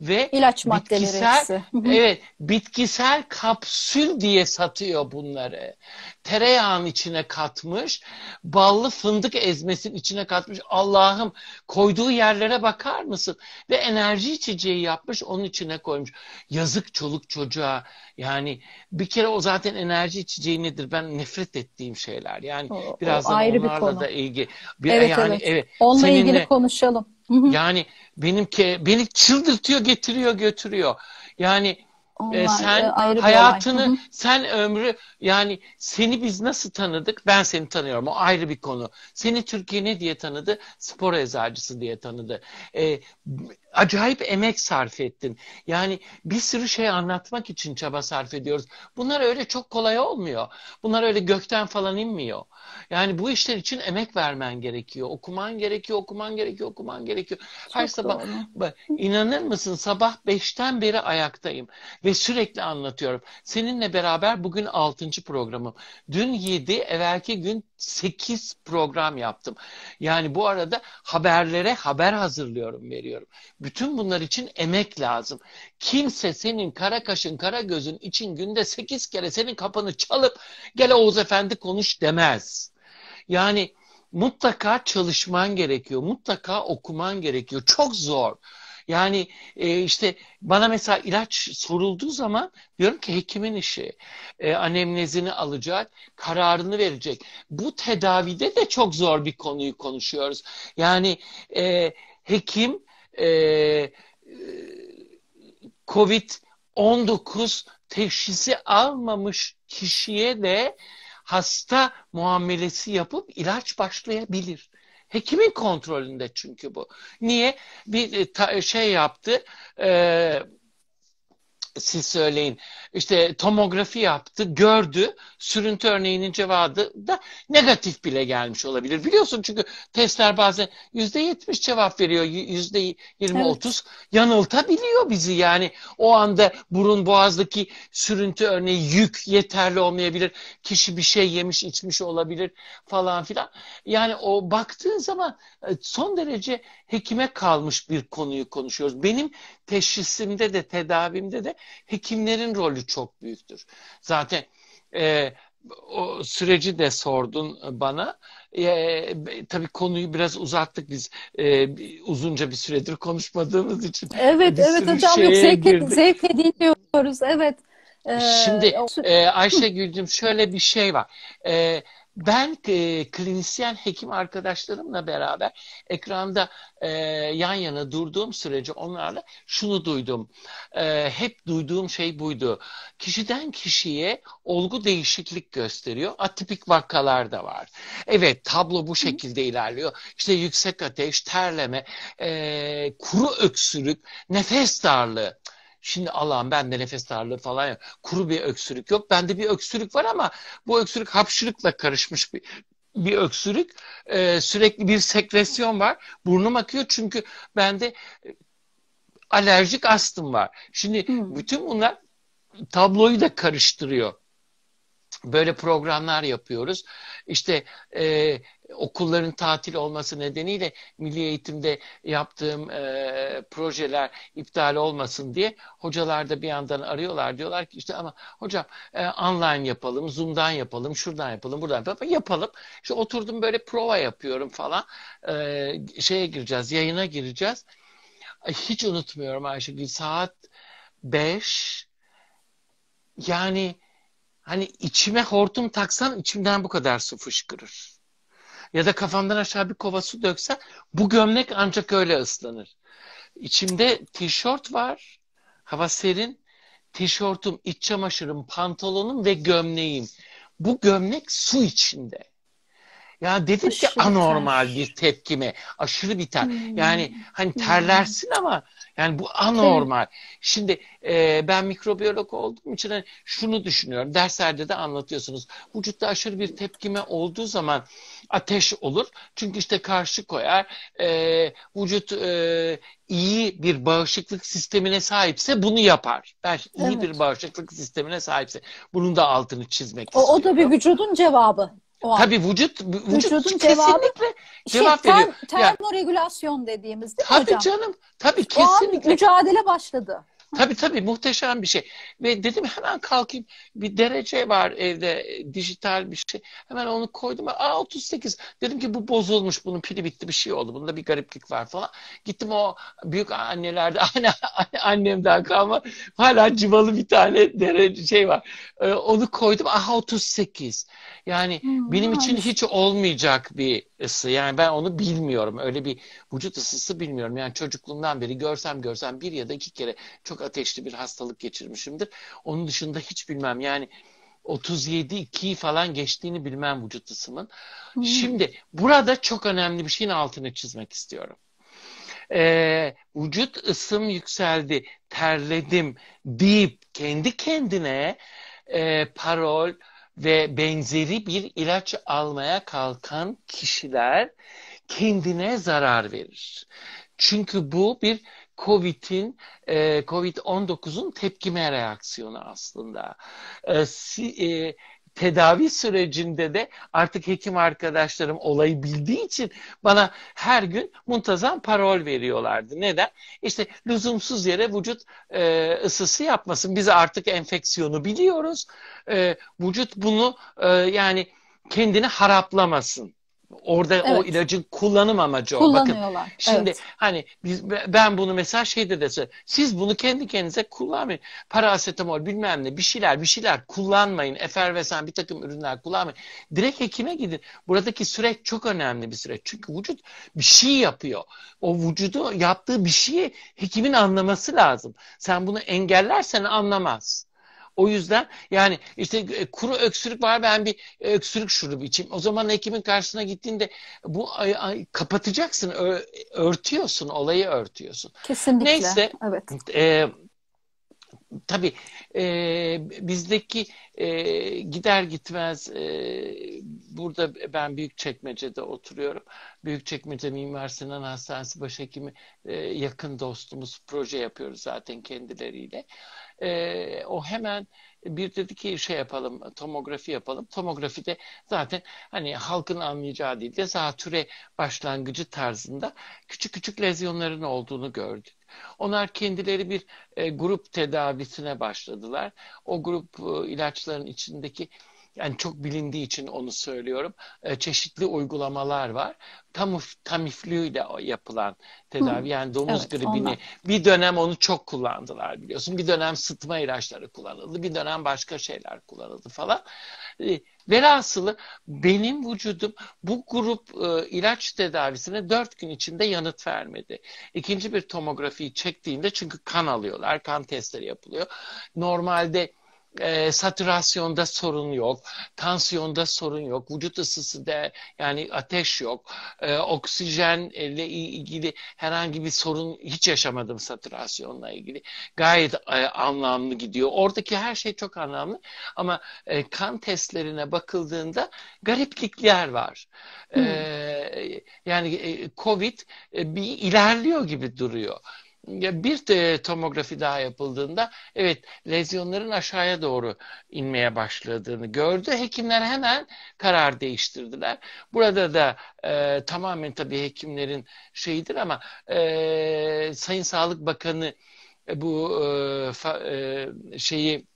ve İlaç maddeleri bitkisel hepsi. Evet bitkisel kapsül diye satıyor bunları. Tereyağın içine katmış, ballı fındık ezmesinin içine katmış. Allah'ım koyduğu yerlere bakar mısın? Ve enerji içeceği yapmış, onun içine koymuş. Yazık çoluk çocuğa. Yani bir kere o zaten enerji içeceği nedir? Ben nefret ettiğim şeyler. Yani O- o birazdan ayrı bir onlarla konu. da ilgili. Bir, Evet, yani evet. evet. Onunla Seninle- ilgili konuşalım. Hı hı. yani benimki beni çıldırtıyor, getiriyor, götürüyor. Yani Onlar, e, sen e, hayatını, hı. sen ömrü yani seni biz nasıl tanıdık? Ben seni tanıyorum. O ayrı bir konu. Seni Türkiye ne diye tanıdı? Spor eczacısı diye tanıdı. E, acayip emek sarf ettin. Yani bir sürü şey anlatmak için çaba sarf ediyoruz. Bunlar öyle çok kolay olmuyor. Bunlar öyle gökten falan inmiyor. Yani bu işler için emek vermen gerekiyor. Okuman gerekiyor, okuman gerekiyor, okuman gerekiyor. Her Çok sabah doğru. Bak, inanır mısın sabah 5'ten beri ayaktayım ve sürekli anlatıyorum. Seninle beraber bugün 6. programım. Dün 7, evvelki gün 8 program yaptım. Yani bu arada haberlere haber hazırlıyorum, veriyorum. Bütün bunlar için emek lazım. Kimse senin kara kaşın, kara gözün için günde 8 kere senin kapını çalıp gel Oğuz Efendi konuş demez. Yani mutlaka çalışman gerekiyor. Mutlaka okuman gerekiyor. Çok zor. Yani e, işte bana mesela ilaç sorulduğu zaman diyorum ki hekimin işi. E, anemnezini alacak, kararını verecek. Bu tedavide de çok zor bir konuyu konuşuyoruz. Yani e, hekim e, e, COVID-19 teşhisi almamış kişiye de hasta muamelesi yapıp ilaç başlayabilir. Hekimin kontrolünde çünkü bu. Niye? Bir e, şey yaptı, e, siz söyleyin. İşte tomografi yaptı, gördü. Sürüntü örneğinin cevabı da negatif bile gelmiş olabilir. Biliyorsun çünkü testler bazen yüzde yetmiş cevap veriyor, yüzde yirmi otuz yanıltabiliyor bizi. Yani o anda burun boğazdaki sürüntü örneği yük yeterli olmayabilir. Kişi bir şey yemiş, içmiş olabilir falan filan. Yani o baktığın zaman e, son derece hekime kalmış bir konuyu konuşuyoruz. Benim teşhisimde de tedavimde de hekimlerin rolü çok büyüktür. Zaten e, o süreci de sordun bana. E, tabii konuyu biraz uzattık biz e, uzunca bir süredir konuşmadığımız için. Evet, bir evet hocam yok zevkle, zevkle dinliyoruz. Evet. Ee, Şimdi e, Ayşegül'cüm şöyle bir şey var. E, ben e, klinisyen hekim arkadaşlarımla beraber ekranda e, yan yana durduğum sürece onlarla şunu duydum. E, hep duyduğum şey buydu. Kişiden kişiye olgu değişiklik gösteriyor. Atipik vakalar da var. Evet tablo bu şekilde ilerliyor. İşte yüksek ateş, terleme, e, kuru öksürük, nefes darlığı. Şimdi Allah'ım bende nefes darlığı falan yok. Kuru bir öksürük yok. Bende bir öksürük var ama bu öksürük hapşırıkla karışmış bir bir öksürük. Ee, sürekli bir sekresyon var. Burnum akıyor çünkü bende e, alerjik astım var. Şimdi Hmm. bütün bunlar tabloyu da karıştırıyor. Böyle programlar yapıyoruz. İşte e, okulların tatil olması nedeniyle milli eğitimde yaptığım e, projeler iptal olmasın diye hocalar da bir yandan arıyorlar. Diyorlar ki işte ama hocam e, online yapalım, Zoom'dan yapalım, şuradan yapalım, buradan yapalım. Yapalım. İşte oturdum böyle prova yapıyorum falan. E, şeye gireceğiz, yayına gireceğiz. Ay, Hiç unutmuyorum Ayşegül. Saat 5 yani Hani içime hortum taksam içimden bu kadar su fışkırır. ya da kafamdan aşağı bir kova su döksen bu gömlek ancak öyle ıslanır. İçimde tişört var. Hava serin. Tişörtüm, iç çamaşırım, pantolonum ve gömleğim. Bu gömlek su içinde. Ya dedim ki anormal ter. bir tepkime. Aşırı bir ter. Hmm. Yani hani Hmm. terlersin ama yani bu anormal. Şimdi e, ben mikrobiyolog olduğum için hani şunu düşünüyorum. Derslerde de anlatıyorsunuz. Vücutta aşırı bir tepkime olduğu zaman ateş olur. Çünkü işte karşı koyar. E, vücut e, iyi bir bağışıklık sistemine sahipse bunu yapar. Ben iyi Evet. bir bağışıklık sistemine sahipse bunun da altını çizmek O, o da istiyorum. bir vücudun cevabı. O an. Tabii vücut vücut Vücudun cevabı kesinlikle Şey, cevap ter- veriyor. Ya, termoregülasyon dediğimiz değil mi tabii hocam? canım. Tabii O an kesinlikle. mücadele başladı. Tabii tabii muhteşem bir şey. Ve dedim hemen kalkayım. Bir derece var evde dijital bir şey. Hemen onu koydum. Aa 38. Dedim ki bu bozulmuş. Bunun pili bitti bir şey oldu. Bunda bir gariplik var falan. Gittim o büyük annelerde anne, annemden kalma hala cıvalı bir tane derece şey var. Ee, onu koydum. Aha 38. Yani Hmm, benim için hiç olmayacak bir ısı. Yani ben onu bilmiyorum. Öyle bir vücut ısısı bilmiyorum. Yani çocukluğumdan beri görsem görsem bir ya da iki kere çok ateşli bir hastalık geçirmişimdir. Onun dışında hiç bilmem. Yani 37 2'yi falan geçtiğini bilmem vücut ısımın. Hmm. Şimdi burada çok önemli bir şeyin altını çizmek istiyorum. Ee, vücut ısım yükseldi, terledim deyip kendi kendine e, parol ve benzeri bir ilaç almaya kalkan kişiler kendine zarar verir. Çünkü bu bir COVID'in e, COVID-19'un tepkime reaksiyonu aslında. E, e, tedavi sürecinde de artık hekim arkadaşlarım olayı bildiği için bana her gün muntazam parol veriyorlardı. Neden? İşte lüzumsuz yere vücut e, ısısı yapmasın. Biz artık enfeksiyonu biliyoruz. E, vücut bunu e, yani kendini haraplamasın. Orada o Evet. ilacın kullanım amacı o. Bakın. Şimdi Evet. hani biz ben bunu mesela şeyde de söylüyorum. Siz bunu kendi kendinize kullanmayın. Parasetamol bilmem ne bir şeyler bir şeyler kullanmayın. Efervesan bir takım ürünler kullanmayın. Direkt hekime gidin. Buradaki süreç çok önemli bir süreç. Çünkü vücut bir şey yapıyor. O vücudu yaptığı bir şeyi hekimin anlaması lazım. Sen bunu engellersen anlamaz. O yüzden yani işte e, kuru öksürük var ben bir öksürük şurubu içeyim. O zaman hekimin karşısına gittiğinde bu ay, ay, kapatacaksın, örtüyorsun, olayı örtüyorsun. Kesinlikle. Neyse Evet. e, tabii e, bizdeki e, gider gitmez e, burada ben Büyükçekmece'de oturuyorum. Büyükçekmece Mimar Sinan Hastanesi Başhekimi e, yakın dostumuz proje yapıyoruz zaten kendileriyle. E, o hemen bir dedi ki şey yapalım tomografi yapalım. Tomografide zaten hani halkın anlayacağı değil de zatüre başlangıcı tarzında küçük küçük lezyonların olduğunu gördük. Onlar kendileri bir e, grup tedavisine başladılar. O grup e, ilaçların içindeki yani çok bilindiği için onu söylüyorum. E, çeşitli uygulamalar var. Tamif, tamiflüyle yapılan tedavi yani domuz Evet, gribini onlar. bir dönem onu çok kullandılar biliyorsun. Bir dönem sıtma ilaçları kullanıldı. Bir dönem başka şeyler kullanıldı falan. E, velhasılı benim vücudum bu grup e, ilaç tedavisine dört gün içinde yanıt vermedi. İkinci bir tomografiyi çektiğinde çünkü kan alıyorlar, kan testleri yapılıyor. Normalde e, satürasyonda sorun yok, tansiyonda sorun yok, vücut ısısı da yani ateş yok, e, oksijenle ilgili herhangi bir sorun hiç yaşamadım satürasyonla ilgili. Gayet e, anlamlı gidiyor. Oradaki her şey çok anlamlı ama e, kan testlerine bakıldığında gariplikler var. E, yani e, COVID e, bir ilerliyor gibi duruyor. Ya Bir de tomografi daha yapıldığında evet lezyonların aşağıya doğru inmeye başladığını gördü. Hekimler hemen karar değiştirdiler. Burada da e, tamamen tabii hekimlerin şeyidir ama e, Sayın Sağlık Bakanı e, bu e, fa- e, şeyi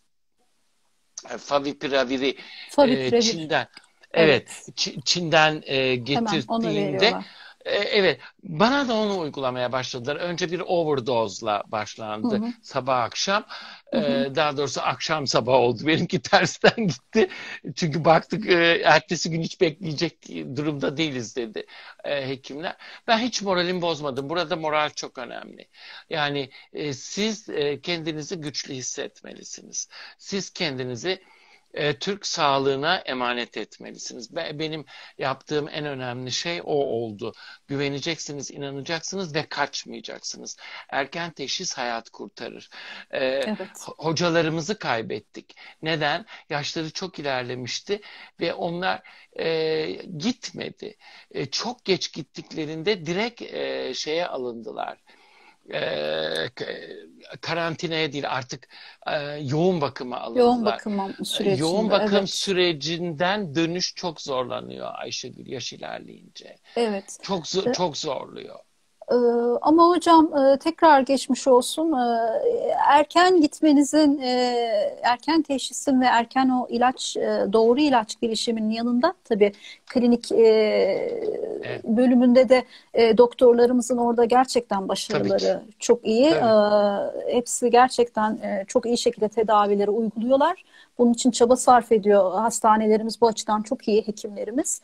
e, Favipiraviri e, Favipiravir. Çin'den Evet. evet Çi- Çin'den e, getirdiğinde. E, evet, bana da onu uygulamaya başladılar. Önce bir overdose'la başlandı Hı hı. sabah akşam. Hı hı. E, daha doğrusu akşam sabah oldu. Benimki tersten gitti. Çünkü baktık e, ertesi gün hiç bekleyecek durumda değiliz dedi e, hekimler. Ben hiç moralimi bozmadım. Burada moral çok önemli. Yani e, siz e, kendinizi güçlü hissetmelisiniz. Siz kendinizi e, Türk sağlığına emanet etmelisiniz. Benim yaptığım en önemli şey o oldu. Güveneceksiniz, inanacaksınız ve kaçmayacaksınız. Erken teşhis hayat kurtarır. E, Evet. hocalarımızı kaybettik. Neden? Yaşları çok ilerlemişti ve onlar e, gitmedi. E, çok geç gittiklerinde direkt e, şeye alındılar e, karantinaya değil artık e, yoğun bakıma alındılar. Yoğun bakım sürecinde. Yoğun bakım evet. sürecinden dönüş çok zorlanıyor Ayşegül yaş ilerleyince. Evet. Çok çok zorluyor. Ee, ama hocam e, tekrar geçmiş olsun. Ee, erken gitmenizin, e, erken teşhisin ve erken o ilaç, e, doğru ilaç gelişiminin yanında tabii klinik Evet. bölümünde de doktorlarımızın orada gerçekten başarıları çok iyi. Tabii. Ee, hepsi gerçekten çok iyi şekilde tedavileri uyguluyorlar. Bunun için çaba sarf ediyor hastanelerimiz bu açıdan çok iyi hekimlerimiz.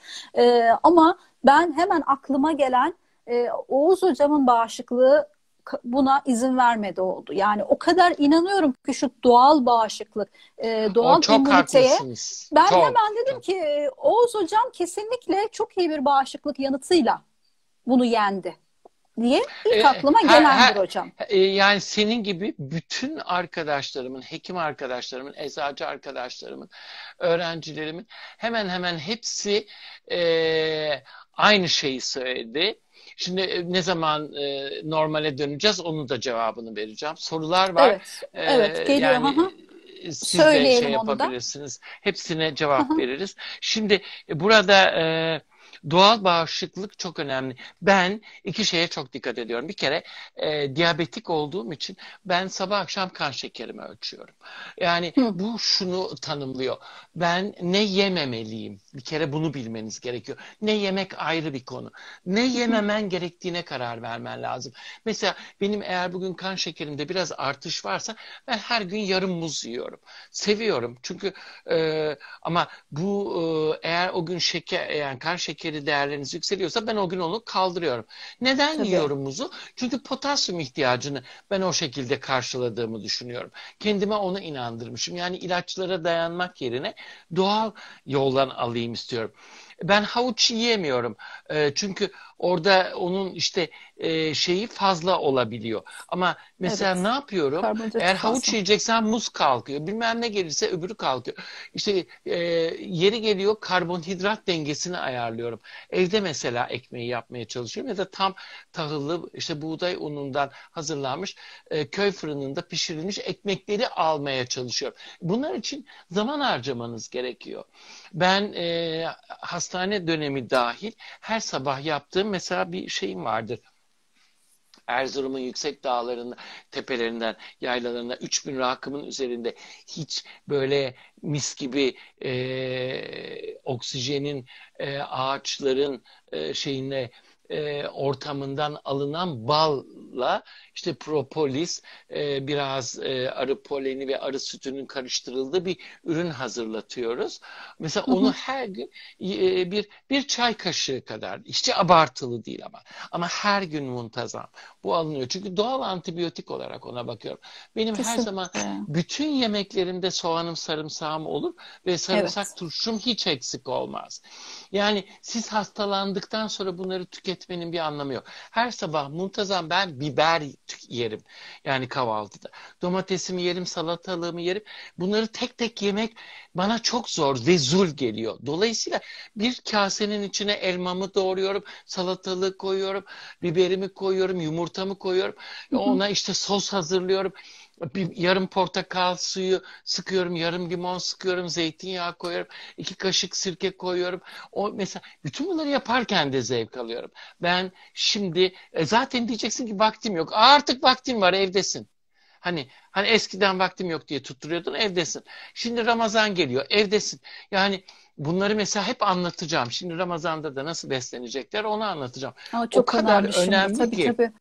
Ama ben hemen aklıma gelen e, Oğuz hocamın bağışıklığı buna izin vermedi oldu. Yani o kadar inanıyorum ki şu doğal bağışıklık, e, doğal O çok immüniteye. haklısınız. Ben Çok, hemen dedim çok. ki e, Oğuz hocam kesinlikle çok iyi bir bağışıklık yanıtıyla bunu yendi diye ilk E, aklıma gelendir hocam. E, Yani senin gibi bütün arkadaşlarımın, hekim arkadaşlarımın, eczacı arkadaşlarımın, öğrencilerimin hemen hemen hepsi e, aynı şeyi söyledi. Şimdi e, ne zaman e, normale döneceğiz onu da cevabını vereceğim. Sorular var. Evet, E, evet geliyor. yani siz de Söyleyelim şey onu da. yapabilirsiniz. Hepsine cevap veririz. Şimdi e, burada e, doğal bağışıklık çok önemli. Ben iki şeye çok dikkat ediyorum. Bir kere e, diyabetik olduğum için ben sabah akşam kan şekerimi ölçüyorum. Yani Hı. bu şunu tanımlıyor. Ben ne yememeliyim? Bir kere bunu bilmeniz gerekiyor. Ne yemek ayrı bir konu. Ne yememen gerektiğine karar vermen lazım. Mesela benim eğer bugün kan şekerimde biraz artış varsa ben her gün yarım muz yiyorum. Seviyorum. Çünkü e, ama bu e, eğer o gün şeker yani kan şekeri değerleriniz yükseliyorsa ben o gün onu kaldırıyorum. Neden Tabii. yiyorum muzu? Çünkü potasyum ihtiyacını ben o şekilde karşıladığımı düşünüyorum. Kendime onu inandırmışım. Yani ilaçlara dayanmak yerine doğal yoldan alayım istiyorum. Ben havuç yiyemiyorum. E, çünkü orada onun işte e, şeyi fazla olabiliyor. Ama mesela Evet. ne yapıyorum? Karbonhidratı Eğer havuç fazla. yiyeceksen muz kalkıyor. Bilmem ne gelirse öbürü kalkıyor. İşte e, yeri geliyor karbonhidrat dengesini ayarlıyorum. Evde mesela ekmeği yapmaya çalışıyorum ya da tam tahıllı işte buğday unundan hazırlanmış e, köy fırınında pişirilmiş ekmekleri almaya çalışıyorum. Bunlar için zaman harcamanız gerekiyor. Ben e, hastane dönemi dahil her sabah yaptığım mesela bir şeyim vardır. Erzurum'un yüksek dağlarında, tepelerinden, yaylalarında 3000 rakımın üzerinde hiç böyle mis gibi e, oksijenin, e, ağaçların e, şeyine e, ortamından alınan balla işte propolis, e, biraz e, arı poleni ve arı sütünün karıştırıldığı bir ürün hazırlatıyoruz. Mesela onu her gün e, bir bir çay kaşığı kadar, işte abartılı değil ama ama her gün muntazam bu alınıyor. Çünkü doğal antibiyotik olarak ona bakıyorum. Benim her zaman Kesinlikle. bütün yemeklerimde soğanım, sarımsağım olur ve sarımsak Evet. turşum hiç eksik olmaz. Yani siz hastalandıktan sonra bunları tüketmenin bir anlamı yok. Her sabah muntazam ben biber yerim. Yani kahvaltıda. Domatesimi yerim, salatalığımı yerim. Bunları tek tek yemek bana çok zor ve zul geliyor. Dolayısıyla bir kasenin içine elmamı doğruyorum, salatalığı koyuyorum, biberimi koyuyorum, yumurtamı koyuyorum. Ona işte sos hazırlıyorum. Bir yarım portakal suyu sıkıyorum, yarım limon sıkıyorum, zeytinyağı koyuyorum, iki kaşık sirke koyuyorum. O mesela bütün bunları yaparken de zevk alıyorum. Ben şimdi e, zaten diyeceksin ki vaktim yok. Artık vaktin var, evdesin. Hani hani eskiden vaktim yok diye tutturuyordun evdesin. Şimdi Ramazan geliyor evdesin. Yani bunları mesela hep anlatacağım. Şimdi Ramazan'da da nasıl beslenecekler onu anlatacağım. Ama çok o kadar önemli, önemli. Tabii, ki. tabii.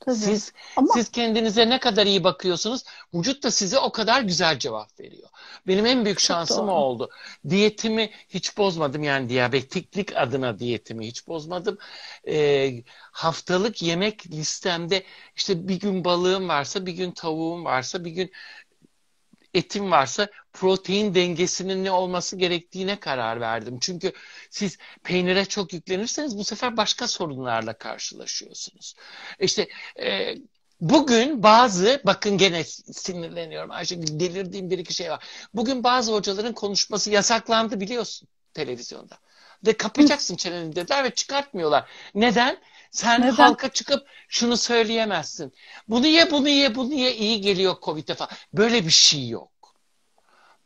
Tabii. Siz Ama siz kendinize ne kadar iyi bakıyorsunuz, vücut da size o kadar güzel cevap veriyor. Benim en büyük şansım o oldu. Diyetimi hiç bozmadım yani diyabetiklik adına diyetimi hiç bozmadım. Ee, haftalık yemek listemde işte bir gün balığım varsa, bir gün tavuğum varsa, bir gün etim varsa protein dengesinin ne olması gerektiğine karar verdim. Çünkü siz peynire çok yüklenirseniz bu sefer başka sorunlarla karşılaşıyorsunuz. İşte e, bugün bazı, bakın gene sinirleniyorum Ayşegül, delirdiğim bir iki şey var. Bugün bazı hocaların konuşması yasaklandı biliyorsun televizyonda. De kapayacaksın çeneni dediler ve çıkartmıyorlar. Neden? Sen Neden? halka çıkıp şunu söyleyemezsin. Bunu ye, bunu ye, bunu ye, iyi geliyor Covid'e falan. Böyle bir şey yok.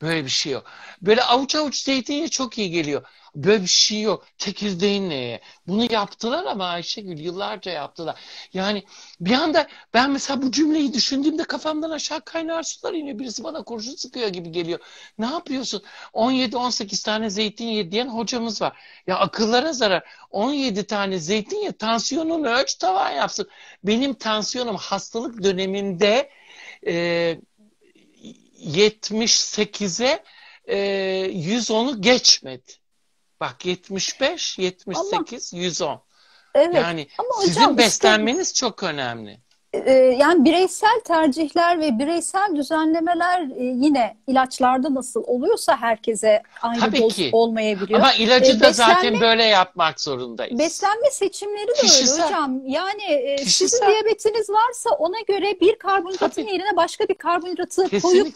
Böyle bir şey yok. Böyle avuç avuç zeytinyağı çok iyi geliyor. Böyle bir şey yok. Çekirdeğin neye? Bunu yaptılar ama Ayşegül yıllarca yaptılar. Yani bir anda ben mesela bu cümleyi düşündüğümde kafamdan aşağı kaynar sular iniyor. Birisi bana kurşun sıkıyor gibi geliyor. Ne yapıyorsun? 17-18 tane zeytin ye diyen hocamız var. Ya akıllara zarar. 17 tane zeytin ye tansiyonunu ölç tavan yapsın. Benim tansiyonum hastalık döneminde e, 78'e e, 110'u geçmedi. Bak 75, 78, 110. evet. Yani Ama sizin hocam işte beslenmeniz çok önemli. E, yani bireysel tercihler ve bireysel düzenlemeler e, yine ilaçlarda nasıl oluyorsa herkese aynı Tabii doz ki. olmayabiliyor. Ama ilacı E, da zaten beslenme böyle yapmak zorundayız. beslenme seçimleri de öyle Kişisel. hocam. Yani e, sizin Kişisel. diyabetiniz varsa ona göre bir karbonhidratın Tabii. yerine başka bir karbonhidratı koyup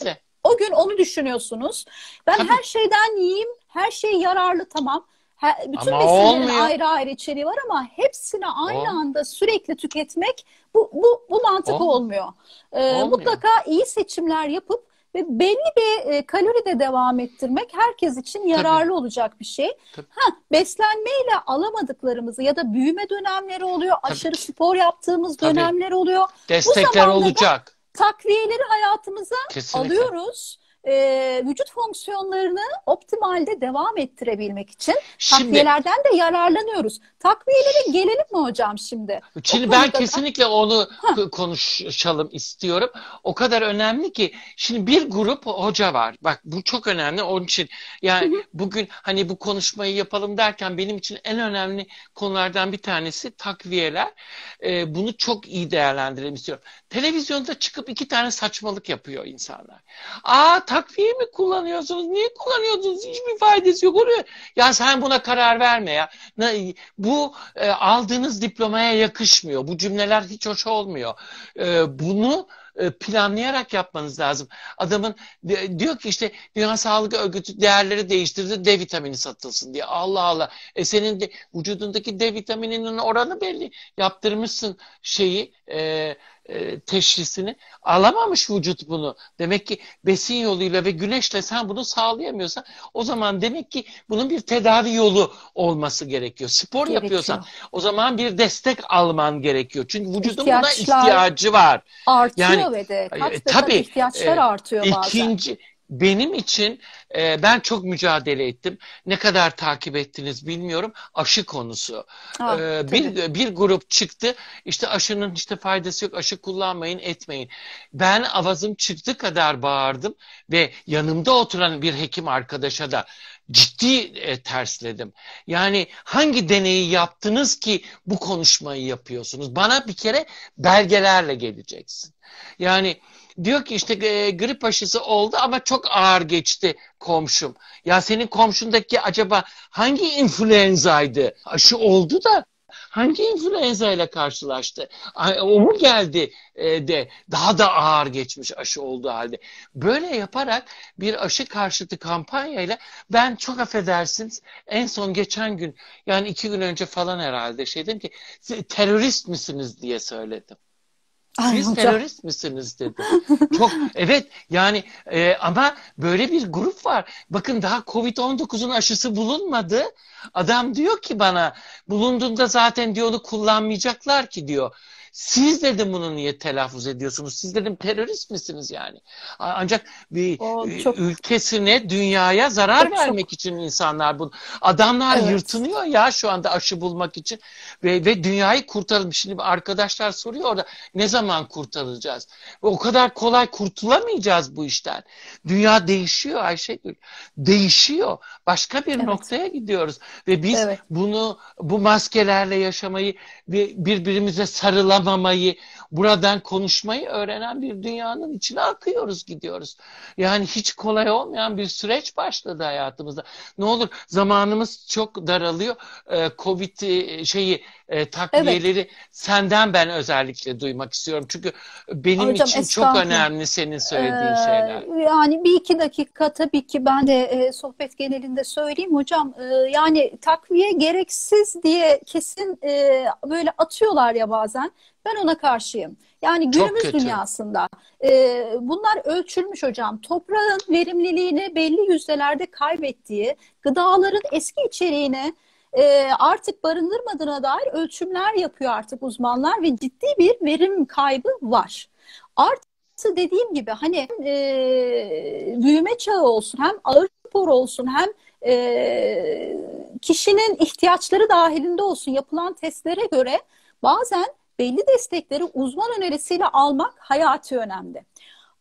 o gün onu düşünüyorsunuz. Ben Tabii. her şeyden yiyeyim, her şey yararlı tamam. Her- bütün Ama besinlerin olmuyor. ayrı ayrı içeriği var ama hepsini aynı Ol- anda sürekli tüketmek bu bu bu mantık Olmuyor. olmuyor. Ee, Olmuyor. mutlaka iyi seçimler yapıp ve belli bir e, kalori de devam ettirmek herkes için yararlı olacak bir şey. Tabii. Ha, beslenmeyle alamadıklarımızı ya da büyüme dönemleri oluyor, Tabii aşırı ki. spor yaptığımız Tabii. dönemler oluyor. Destekler da olacak. Takviyeleri hayatımıza Kesinlikle. alıyoruz. Ee, vücut fonksiyonlarını optimalde devam ettirebilmek için Şimdi takviyelerden de yararlanıyoruz. Takviyelere gelelim mi hocam şimdi? Şimdi ben konuda da- kesinlikle onu Ha. konuşalım istiyorum. O kadar önemli ki şimdi bir grup hoca var. Bak bu çok önemli. Onun için yani bugün hani bu konuşmayı yapalım derken benim için en önemli konulardan bir tanesi takviyeler. Ee, bunu çok iyi değerlendirelim istiyorum. Televizyonda çıkıp iki tane saçmalık yapıyor insanlar. Aa takviye mi kullanıyorsunuz? Niye kullanıyorsunuz? Hiçbir faydası yok. Oluyor. Ya sen buna karar verme ya. Ne- Bu e, aldığınız diplomaya yakışmıyor. Bu cümleler hiç hoş olmuyor. E, bunu e, planlayarak yapmanız lazım. Adamın diyor ki işte Dünya Sağlık Örgütü değerleri değiştirdi D vitamini satılsın diye. Allah Allah. E senin de vücudundaki D vitamininin oranı belli. Yaptırmışsın şeyi e, e, teşhisini. Alamamış vücut bunu. Demek ki besin yoluyla ve güneşle sen bunu sağlayamıyorsan o zaman demek ki bunun bir tedavi yolu olması gerekiyor. Spor Gerekiyor. yapıyorsan o zaman bir destek alman gerekiyor. Çünkü vücudun buna İhtiyaçlar ihtiyacı var. artıyor Yani, ve de e, kat be kat tabii, ihtiyaçlar e, artıyor bazen. İkinci benim için e, ben çok mücadele ettim. Ne kadar takip ettiniz bilmiyorum. Aşı konusu. Ah, Ee, tabii. bir bir grup çıktı. İşte aşının işte faydası yok. Aşı kullanmayın, etmeyin. Ben avazım çıktı kadar bağırdım ve yanımda oturan bir hekim arkadaşa da ciddi e, tersledim. Yani hangi deneyi yaptınız ki bu konuşmayı yapıyorsunuz? Bana bir kere belgelerle geleceksin. Yani diyor ki işte e, grip aşısı oldu ama çok ağır geçti komşum. Ya senin komşundaki acaba hangi influenzaydı? Aşı oldu da hangi influenza ile karşılaştı? O mu geldi e, de daha da ağır geçmiş aşı olduğu halde. Böyle yaparak bir aşı karşıtı kampanyayla ben çok affedersiniz en son geçen gün yani iki gün önce falan herhalde şey dedim ki "Siz terörist misiniz diye söyledim. Siz terörist misiniz dedi. Çok evet yani e, ama böyle bir grup var. Bakın daha Covid-19'un aşısı bulunmadı. Adam diyor ki bana bulunduğunda zaten diyor onu kullanmayacaklar ki diyor. Siz dedim bunu niye telaffuz ediyorsunuz? Siz dedim terörist misiniz yani? Ancak bir O çok- ülkesine, dünyaya zarar Çok, vermek için insanlar bunu. Adamlar Evet. yırtınıyor ya şu anda aşı bulmak için ve ve dünyayı kurtaralım. Şimdi arkadaşlar soruyor orada ne zaman kurtaracağız? O kadar kolay kurtulamayacağız bu işten. Dünya değişiyor Ayşegül. Değişiyor. Başka bir Evet. noktaya gidiyoruz ve biz Evet. bunu bu maskelerle yaşamayı ve birbirimize sarılamamayı, buradan konuşmayı öğrenen bir dünyanın içine akıyoruz gidiyoruz. Yani hiç kolay olmayan bir süreç başladı hayatımızda. Ne olur zamanımız çok daralıyor. Ee, Covid e, şeyi e, takviyeleri senden ben özellikle duymak istiyorum. Çünkü benim Hocam, için çok önemli senin söylediğin Ee, şeyler. Yani bir iki dakika tabii ki ben de e, sohbet genelinde söyleyeyim hocam. Ee, yani takviye gereksiz diye kesin e, böyle atıyorlar ya bazen. Ben ona karşıyım. Yani günümüz dünyasında e, bunlar ölçülmüş hocam. Toprağın verimliliğini belli yüzdelerde kaybettiği, gıdaların eski içeriğini e, artık barındırmadığına dair ölçümler yapıyor artık uzmanlar ve ciddi bir verim kaybı var. Artı dediğim gibi hani e, büyüme çağı olsun hem ağır spor olsun hem e, kişinin ihtiyaçları dahilinde olsun yapılan testlere göre bazen belli destekleri uzman önerisiyle almak hayati önemli.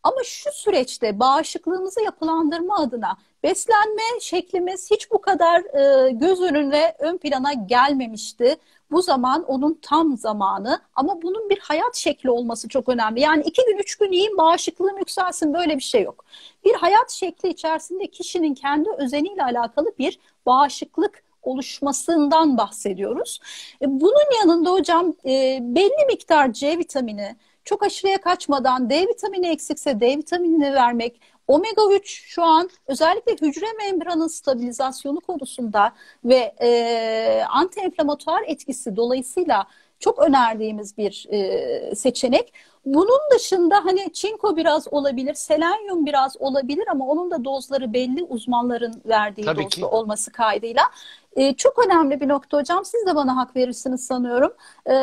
Ama şu süreçte bağışıklığımızı yapılandırma adına beslenme şeklimiz hiç bu kadar e, göz önüne ön plana gelmemişti. Bu zaman onun tam zamanı ama bunun bir hayat şekli olması çok önemli. Yani iki gün üç gün yiyeyim bağışıklığım yükselsin böyle bir şey yok. Bir hayat şekli içerisinde kişinin kendi özeniyle alakalı bir bağışıklık oluşmasından bahsediyoruz. E, Bunun yanında hocam e, belli miktar C vitamini çok aşırıya kaçmadan D vitamini eksikse D vitaminini vermek, omega 3 şu an özellikle hücre membranın stabilizasyonu konusunda ve e, anti-enflamatuar etkisi dolayısıyla çok önerdiğimiz bir e, seçenek. Bunun dışında hani çinko biraz olabilir, selenyum biraz olabilir ama onun da dozları belli uzmanların verdiği Tabii dozda ki. olması kaydıyla. E, çok önemli bir nokta hocam. Siz de bana hak verirsiniz sanıyorum. E,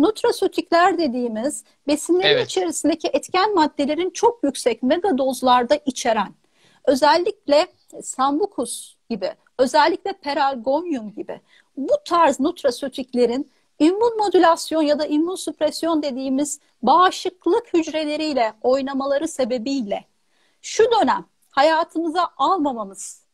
nutrasötikler dediğimiz besinlerin Evet. içerisindeki etken maddelerin çok yüksek mega dozlarda içeren özellikle sambucus gibi, özellikle peralgonyum gibi bu tarz nutrasötiklerin immün modülasyon ya da immün süpresyon dediğimiz bağışıklık hücreleriyle oynamaları sebebiyle şu dönem hayatımıza almamamız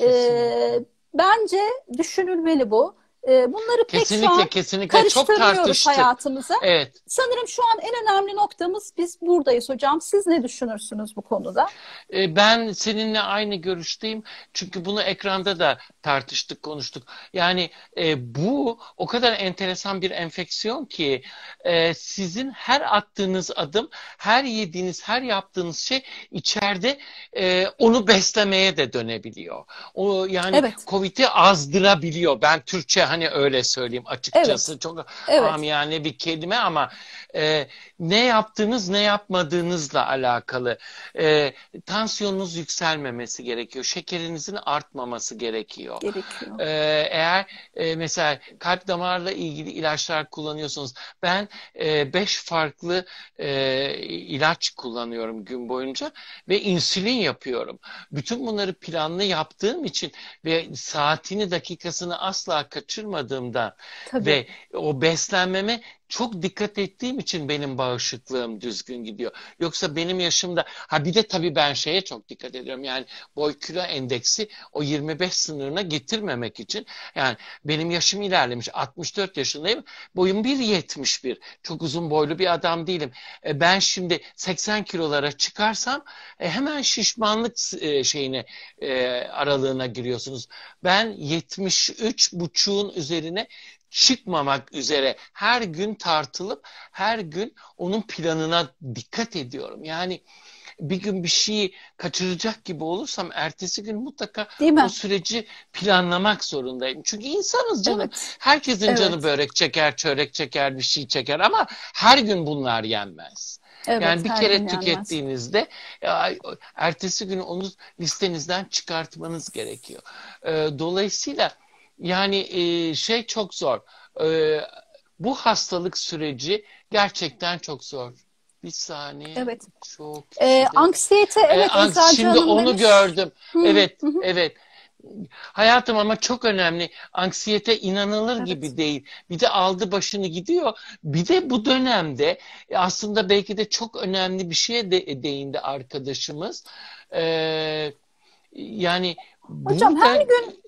e, bence düşünülmeli bu. E, bunları pek şu Kesinlikle an kesinlikle çok karıştırmıyoruz tartıştık. hayatımıza. Evet. Sanırım şu an en önemli noktamız biz buradayız hocam. Siz ne düşünürsünüz bu konuda? E, Ben seninle aynı görüşteyim. Çünkü bunu ekranda da tartıştık, konuştuk. Yani e, bu o kadar enteresan bir enfeksiyon ki e, sizin her attığınız adım, her yediğiniz, her yaptığınız şey içeride e, onu beslemeye de dönebiliyor. O yani Evet. Covid'i azdırabiliyor. Ben Türkçe hani öyle söyleyeyim açıkçası. Çok Evet. amiyane bir kelime ama e, ne yaptığınız ne yapmadığınızla alakalı. E, tansiyonunuz yükselmemesi gerekiyor. Şekerinizin artmaması gerekiyor. Gerekiyor. Ee, eğer e, mesela kalp damarla ilgili ilaçlar kullanıyorsanız ben 5 farklı e, ilaç kullanıyorum gün boyunca ve insülin yapıyorum. Bütün bunları planlı yaptığım için ve saatini dakikasını asla kaçırmadığımdan Tabii. ve o beslenmeme çok dikkat ettiğim için benim bağışıklığım düzgün gidiyor. Yoksa benim yaşımda ha bir de tabii ben şeye çok dikkat ediyorum. Yani boy kilo endeksi o 25 sınırına getirmemek için. Yani benim yaşım ilerlemiş. 64 yaşındayım. Boyum 1.71. Çok uzun boylu bir adam değilim. E, ben şimdi 80 kilolara çıkarsam e, hemen şişmanlık e, şeyine aralığına giriyorsunuz. Ben 73 buçuğun üzerine çıkmamak üzere her gün tartılıp her gün onun planına dikkat ediyorum. Yani bir gün bir şeyi kaçıracak gibi olursam ertesi gün mutlaka o süreci planlamak zorundayım. Çünkü insanız canım. Evet. Herkesin Evet. canı börek çeker, çörek çeker, bir şey çeker ama her gün bunlar yenmez. Evet, Yani bir kere tükettiğinizde ya, ertesi gün onu listenizden çıkartmanız gerekiyor. Ee, dolayısıyla yani e, şey çok zor. Ee, bu hastalık süreci gerçekten çok zor. Bir saniye. Evet. Çok Ee, anksiyete evet Ee, anks- Şimdi Hanım onu demiş. gördüm. Hı, Evet, hı evet. Hayatım ama çok önemli. Anksiyete inanılır Evet. gibi değil. Bir de aldı başını gidiyor. Bir de bu dönemde e, aslında belki de çok önemli bir şeye de, değindi arkadaşımız. Ee, yani Hocam burada- her gün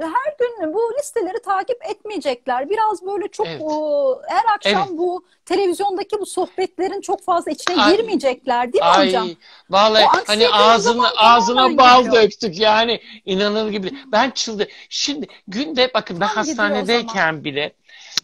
her gün bu listeleri takip etmeyecekler. Biraz böyle çok Evet. o, her akşam Evet. bu televizyondaki bu sohbetlerin çok fazla içine Ay- girmeyecekler değil mi Ay hocam? vallahi hani ağzına ağzına bal gidiyor. döktük yani inanılır gibi. Ben çıldı. Şimdi günde bakın ben Tam hastanedeyken bile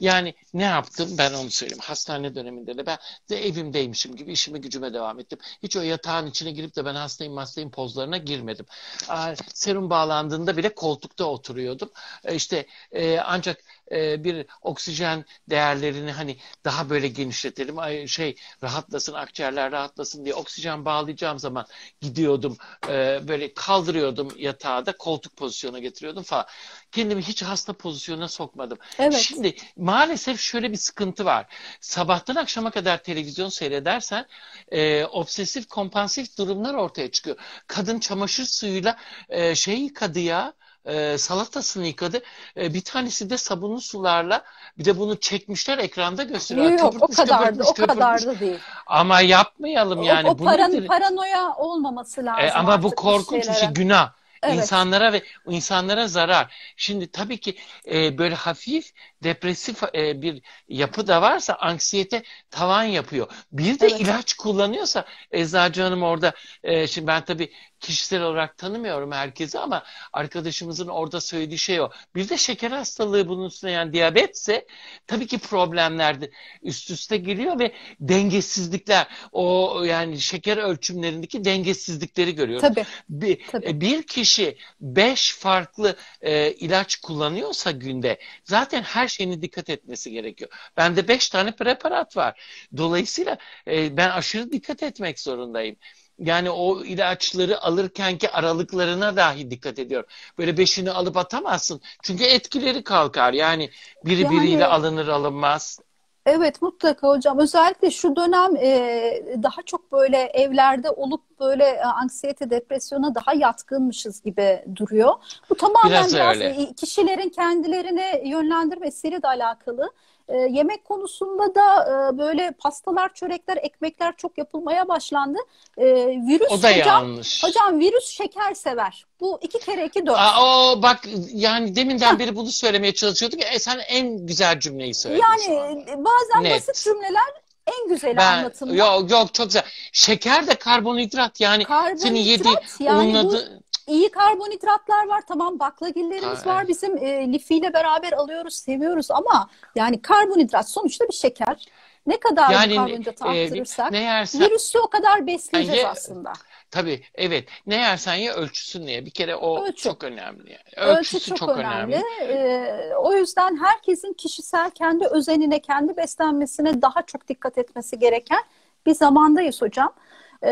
yani ne yaptım ben onu söyleyeyim. Hastane döneminde de ben de evimdeymişim gibi işime gücüme devam ettim. Hiç o yatağın içine girip de ben hastayım hastayım pozlarına girmedim. Aa, Serum bağlandığında bile koltukta oturuyordum. E, İşte e, ancak e, bir oksijen değerlerini hani daha böyle genişletelim. Ay, şey rahatlasın akciğerler rahatlasın diye oksijen bağlayacağım zaman gidiyordum. e, böyle kaldırıyordum yatağı da koltuk pozisyona getiriyordum falan. Kendimi hiç hasta pozisyona sokmadım. Evet. Şimdi maalesef şöyle bir sıkıntı var. Sabahtan akşama kadar televizyon seyredersen e, obsesif kompansif durumlar ortaya çıkıyor. Kadın çamaşır suyuyla e, şey yıkadı ya e, salatasını yıkadı. E, bir tanesi de sabunlu sularla bir de bunu çekmişler ekranda gösteriyor. Yok o Köpürtmüş, kadar da köpürtmüş, o kadar köpürtmüş. da değil. Ama yapmayalım yani. o, o paran- paranoya olmaması lazım E, ama bu korkunç bir şey, günah. Evet. İnsanlara ve insanlara zarar. Şimdi tabii ki e, böyle hafif depresif e, bir yapı da varsa anksiyete tavan yapıyor. Bir de Evet. ilaç kullanıyorsa Eczacı Hanım orada e, şimdi ben tabii kişisel olarak tanımıyorum herkesi ama arkadaşımızın orada söylediği şey o. Bir de şeker hastalığı bunun üstüne yani diyabetse tabii ki problemler de üst üste geliyor ve dengesizlikler o yani şeker ölçümlerindeki dengesizlikleri görüyoruz. Tabii. Bir, Tabii. bir kişi beş farklı e, ilaç kullanıyorsa günde zaten her şeyine dikkat etmesi gerekiyor. Bende beş tane preparat var. Dolayısıyla e, ben aşırı dikkat etmek zorundayım. Yani o ilaçları alırkenki aralıklarına dahi dikkat ediyorum. Böyle beşini alıp atamazsın. Çünkü etkileri kalkar. Yani biri Yani- biriyle alınır alınmaz. Evet mutlaka hocam. Özellikle şu dönem e, daha çok böyle evlerde olup böyle e, anksiyete, depresyona daha yatkınmışız gibi duruyor. Bu tamamen Biraz biraz, öyle. e, kişilerin kendilerini yönlendirmesiyle de alakalı. E, yemek konusunda da e, böyle pastalar, çörekler, ekmekler çok yapılmaya başlandı. E, virüs O da hocam, yanlış. hocam virüs şeker sever. Bu iki kere iki dört. Aa, o bak yani deminden beri bunu söylemeye çalışıyorduk. E, sen en güzel cümleyi söyledin Yani bazen Net. basit cümleler en güzeli Ben anlatımda. yok yok çok güzel. Şeker de karbonhidrat yani senin yediğin Karbonhidrat yani bu unladı iyi karbonhidratlar var. Tamam baklagillerimiz Ha, var. evet. Bizim e, lifiyle beraber alıyoruz, seviyoruz ama yani karbonhidrat sonuçta bir şeker. Ne kadar yani karbonhidratı e, arttırırsak ne yersen virüsü o kadar besleyeceğiz ye- aslında. tabii evet ne yersen ye ölçüsün diye bir kere o Ölçü. çok önemli. Yani. Ölçü Ölçüsü çok, çok önemli. Ee, o yüzden herkesin kişisel kendi özenine, kendi beslenmesine daha çok dikkat etmesi gereken bir zamandayız hocam. Ee,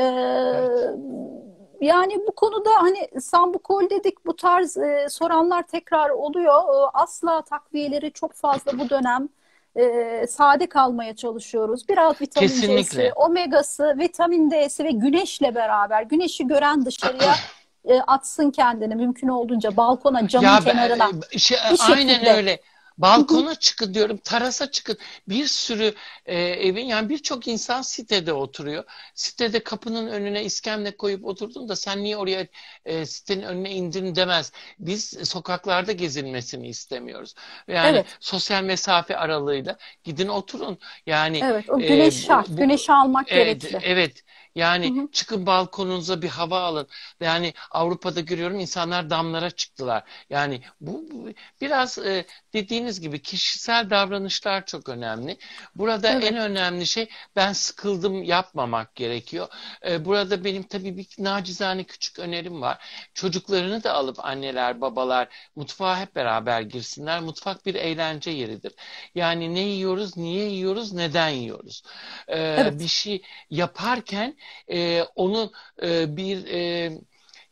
Yani bu konuda hani sambukol dedik bu tarz e, soranlar tekrar oluyor. E, asla takviyeleri çok fazla bu dönem e, sade kalmaya çalışıyoruz. Biraz vitamin Kesinlikle. C'si, omegası, vitamin D'si ve güneşle beraber güneşi gören dışarıya e, atsın kendini mümkün olduğunca balkona, camın Ya kenarına. e, şey, aynen şekilde. öyle. Balkona çıkın diyorum, terasa çıkın. Bir sürü e, evin yani birçok insan sitede oturuyor. Sitede kapının önüne iskemle koyup oturdun da sen niye oraya e, sitenin önüne indin demez. Biz sokaklarda gezilmesini istemiyoruz. Yani Evet. sosyal mesafe aralığıyla gidin oturun. Yani Evet, o e, güneş bu- şart. bu- Güneşi almak Evet, gerekli. evet. Yani Hı hı. çıkın balkonunuza bir hava alın. Yani Avrupa'da görüyorum insanlar damlara çıktılar. Yani bu, bu biraz e, dediğiniz gibi kişisel davranışlar çok önemli. Burada Evet. en önemli şey ben sıkıldım yapmamak gerekiyor. E, burada benim tabii bir nacizane küçük önerim var. Çocuklarını da alıp anneler, babalar mutfağa hep beraber girsinler. Mutfak bir eğlence yeridir. Yani ne yiyoruz, niye yiyoruz, neden yiyoruz? E, Evet. bir şey yaparken e, onu e, bir e,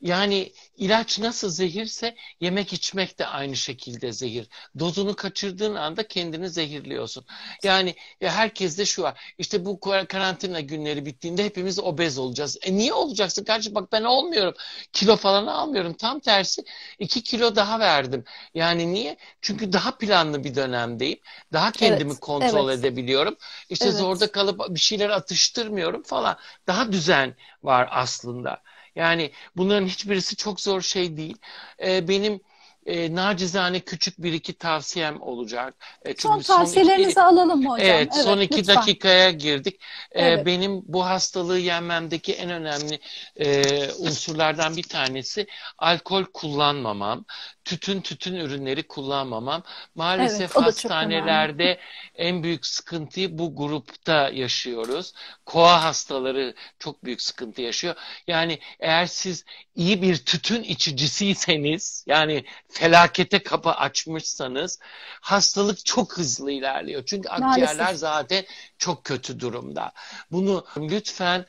Yani ilaç nasıl zehirse yemek içmek de aynı şekilde zehir. Dozunu kaçırdığın anda kendini zehirliyorsun. Yani ya herkeste şu var. İşte bu karantina günleri bittiğinde hepimiz obez olacağız. E niye olacaksın kardeşim? Bak ben olmuyorum. Kilo falan almıyorum. Tam tersi iki kilo daha verdim. Yani niye? Çünkü daha planlı bir dönemdeyim. Daha kendimi Evet, kontrol evet, edebiliyorum. İşte zorda evet. kalıp bir şeyler atıştırmıyorum falan. Daha düzen var aslında. Yani bunların hiçbirisi çok zor şey değil. Ee, benim e, nacizane küçük bir iki tavsiyem olacak. E, Son çünkü son iki, tavsiyelerinizi alalım hocam. evet, son Evet, iki lütfen. dakikaya girdik. E, Evet, benim bu hastalığı yenmemdeki en önemli e, unsurlardan bir tanesi alkol kullanmamam, tütün tütün ürünleri kullanmamam. Maalesef evet, hastanelerde en büyük sıkıntıyı bu grupta yaşıyoruz. Koa hastaları çok büyük sıkıntı yaşıyor. Yani eğer siz iyi bir tütün içicisiyseniz, yani felakete kapı açmışsanız hastalık çok hızlı ilerliyor. Çünkü akciğerler Maalesef. zaten çok kötü durumda. Bunu lütfen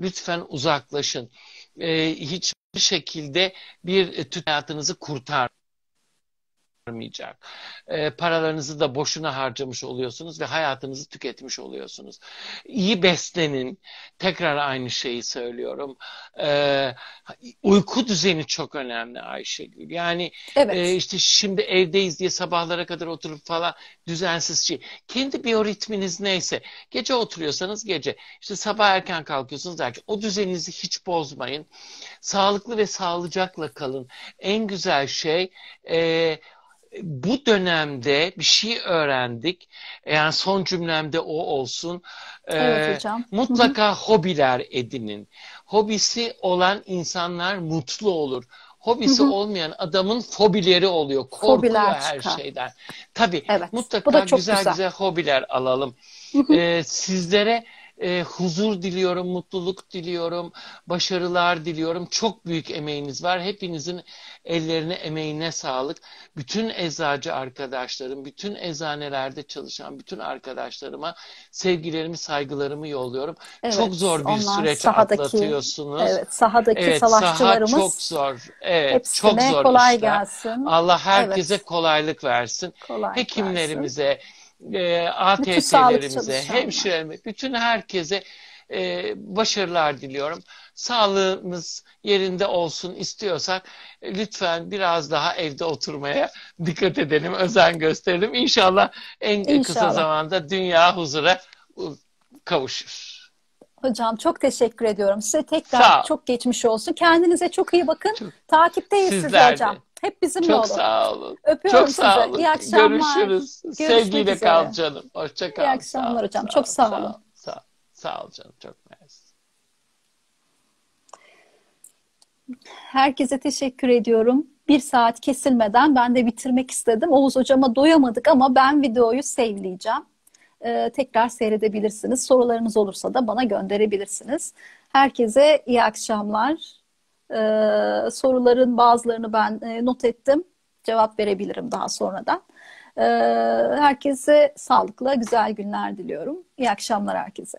lütfen uzaklaşın. Ee, hiçbir şekilde bir tütün hayatınızı kurtar vermeyecek. E, paralarınızı da boşuna harcamış oluyorsunuz ve hayatınızı tüketmiş oluyorsunuz. İyi beslenin. Tekrar aynı şeyi söylüyorum. E, uyku düzeni çok önemli Ayşegül. Yani e, Evet, işte şimdi evdeyiz diye sabahlara kadar oturup falan düzensiz şey. Kendi biyoritminiz neyse. Gece oturuyorsanız gece. İşte sabah erken kalkıyorsunuz derken o düzeninizi hiç bozmayın. Sağlıklı ve sağlıcakla kalın. En güzel şey e, bu dönemde bir şey öğrendik. Yani son cümlemde o olsun. evet Ee, hocam. Mutlaka hobiler edinin. Hobisi olan insanlar mutlu olur. Hobisi hı. olmayan adamın fobileri oluyor. Korkuyor Fobiler her çıkar. şeyden. Tabii Evet, mutlaka güzel güzel. güzel hobiler alalım. Hı hı. Ee, sizlere e, huzur diliyorum, mutluluk diliyorum, başarılar diliyorum. Çok büyük emeğiniz var. Hepinizin ellerine, emeğine sağlık. Bütün eczacı arkadaşlarım, bütün eczanelerde çalışan bütün arkadaşlarıma sevgilerimi, saygılarımı yolluyorum. Çok Evet, zor bir süreç sahadaki, atlatıyorsunuz. evet, sahadaki Evet, saha çok savaşçılarımız zor. Evet, çok hepsine zor kolay işler. gelsin. Allah herkese Evet, kolaylık versin. kolaylık versin. E, ATT'lerimize, çalışanlar. hemşirelerimize, bütün herkese e, başarılar diliyorum. Sağlığımız yerinde olsun istiyorsak e, lütfen biraz daha evde oturmaya dikkat edelim, özen gösterelim. İnşallah en kısa İnşallah. zamanda dünya huzura kavuşur. Hocam çok teşekkür ediyorum. Size tekrar çok geçmiş olsun. Kendinize çok iyi bakın. Çok, Takipteyiz sizi hocam. de. Hep bizimle Çok olun. sağ olun. Öpüyorum Çok sizi. sağ olun. İyi akşamlar. Görüşürüz. Görüşmek Sevgiyle kal üzere. canım. Hoşça İyi kal. Sağ akşamlar ol, hocam. sağ Çok sağ sağ olun. ol, sağ ol. Sağ ol canım. Çok mersi. Herkese teşekkür ediyorum. Bir saat kesilmeden ben de bitirmek istedim. Oğuz hocama doyamadık ama ben videoyu save'leyeceğim. Ee, tekrar seyredebilirsiniz. Sorularınız olursa da bana gönderebilirsiniz. Herkese iyi akşamlar. Ee, soruların bazılarını ben e, not ettim. Cevap verebilirim daha sonradan. Ee, herkese sağlıklı, güzel günler diliyorum. İyi akşamlar herkese.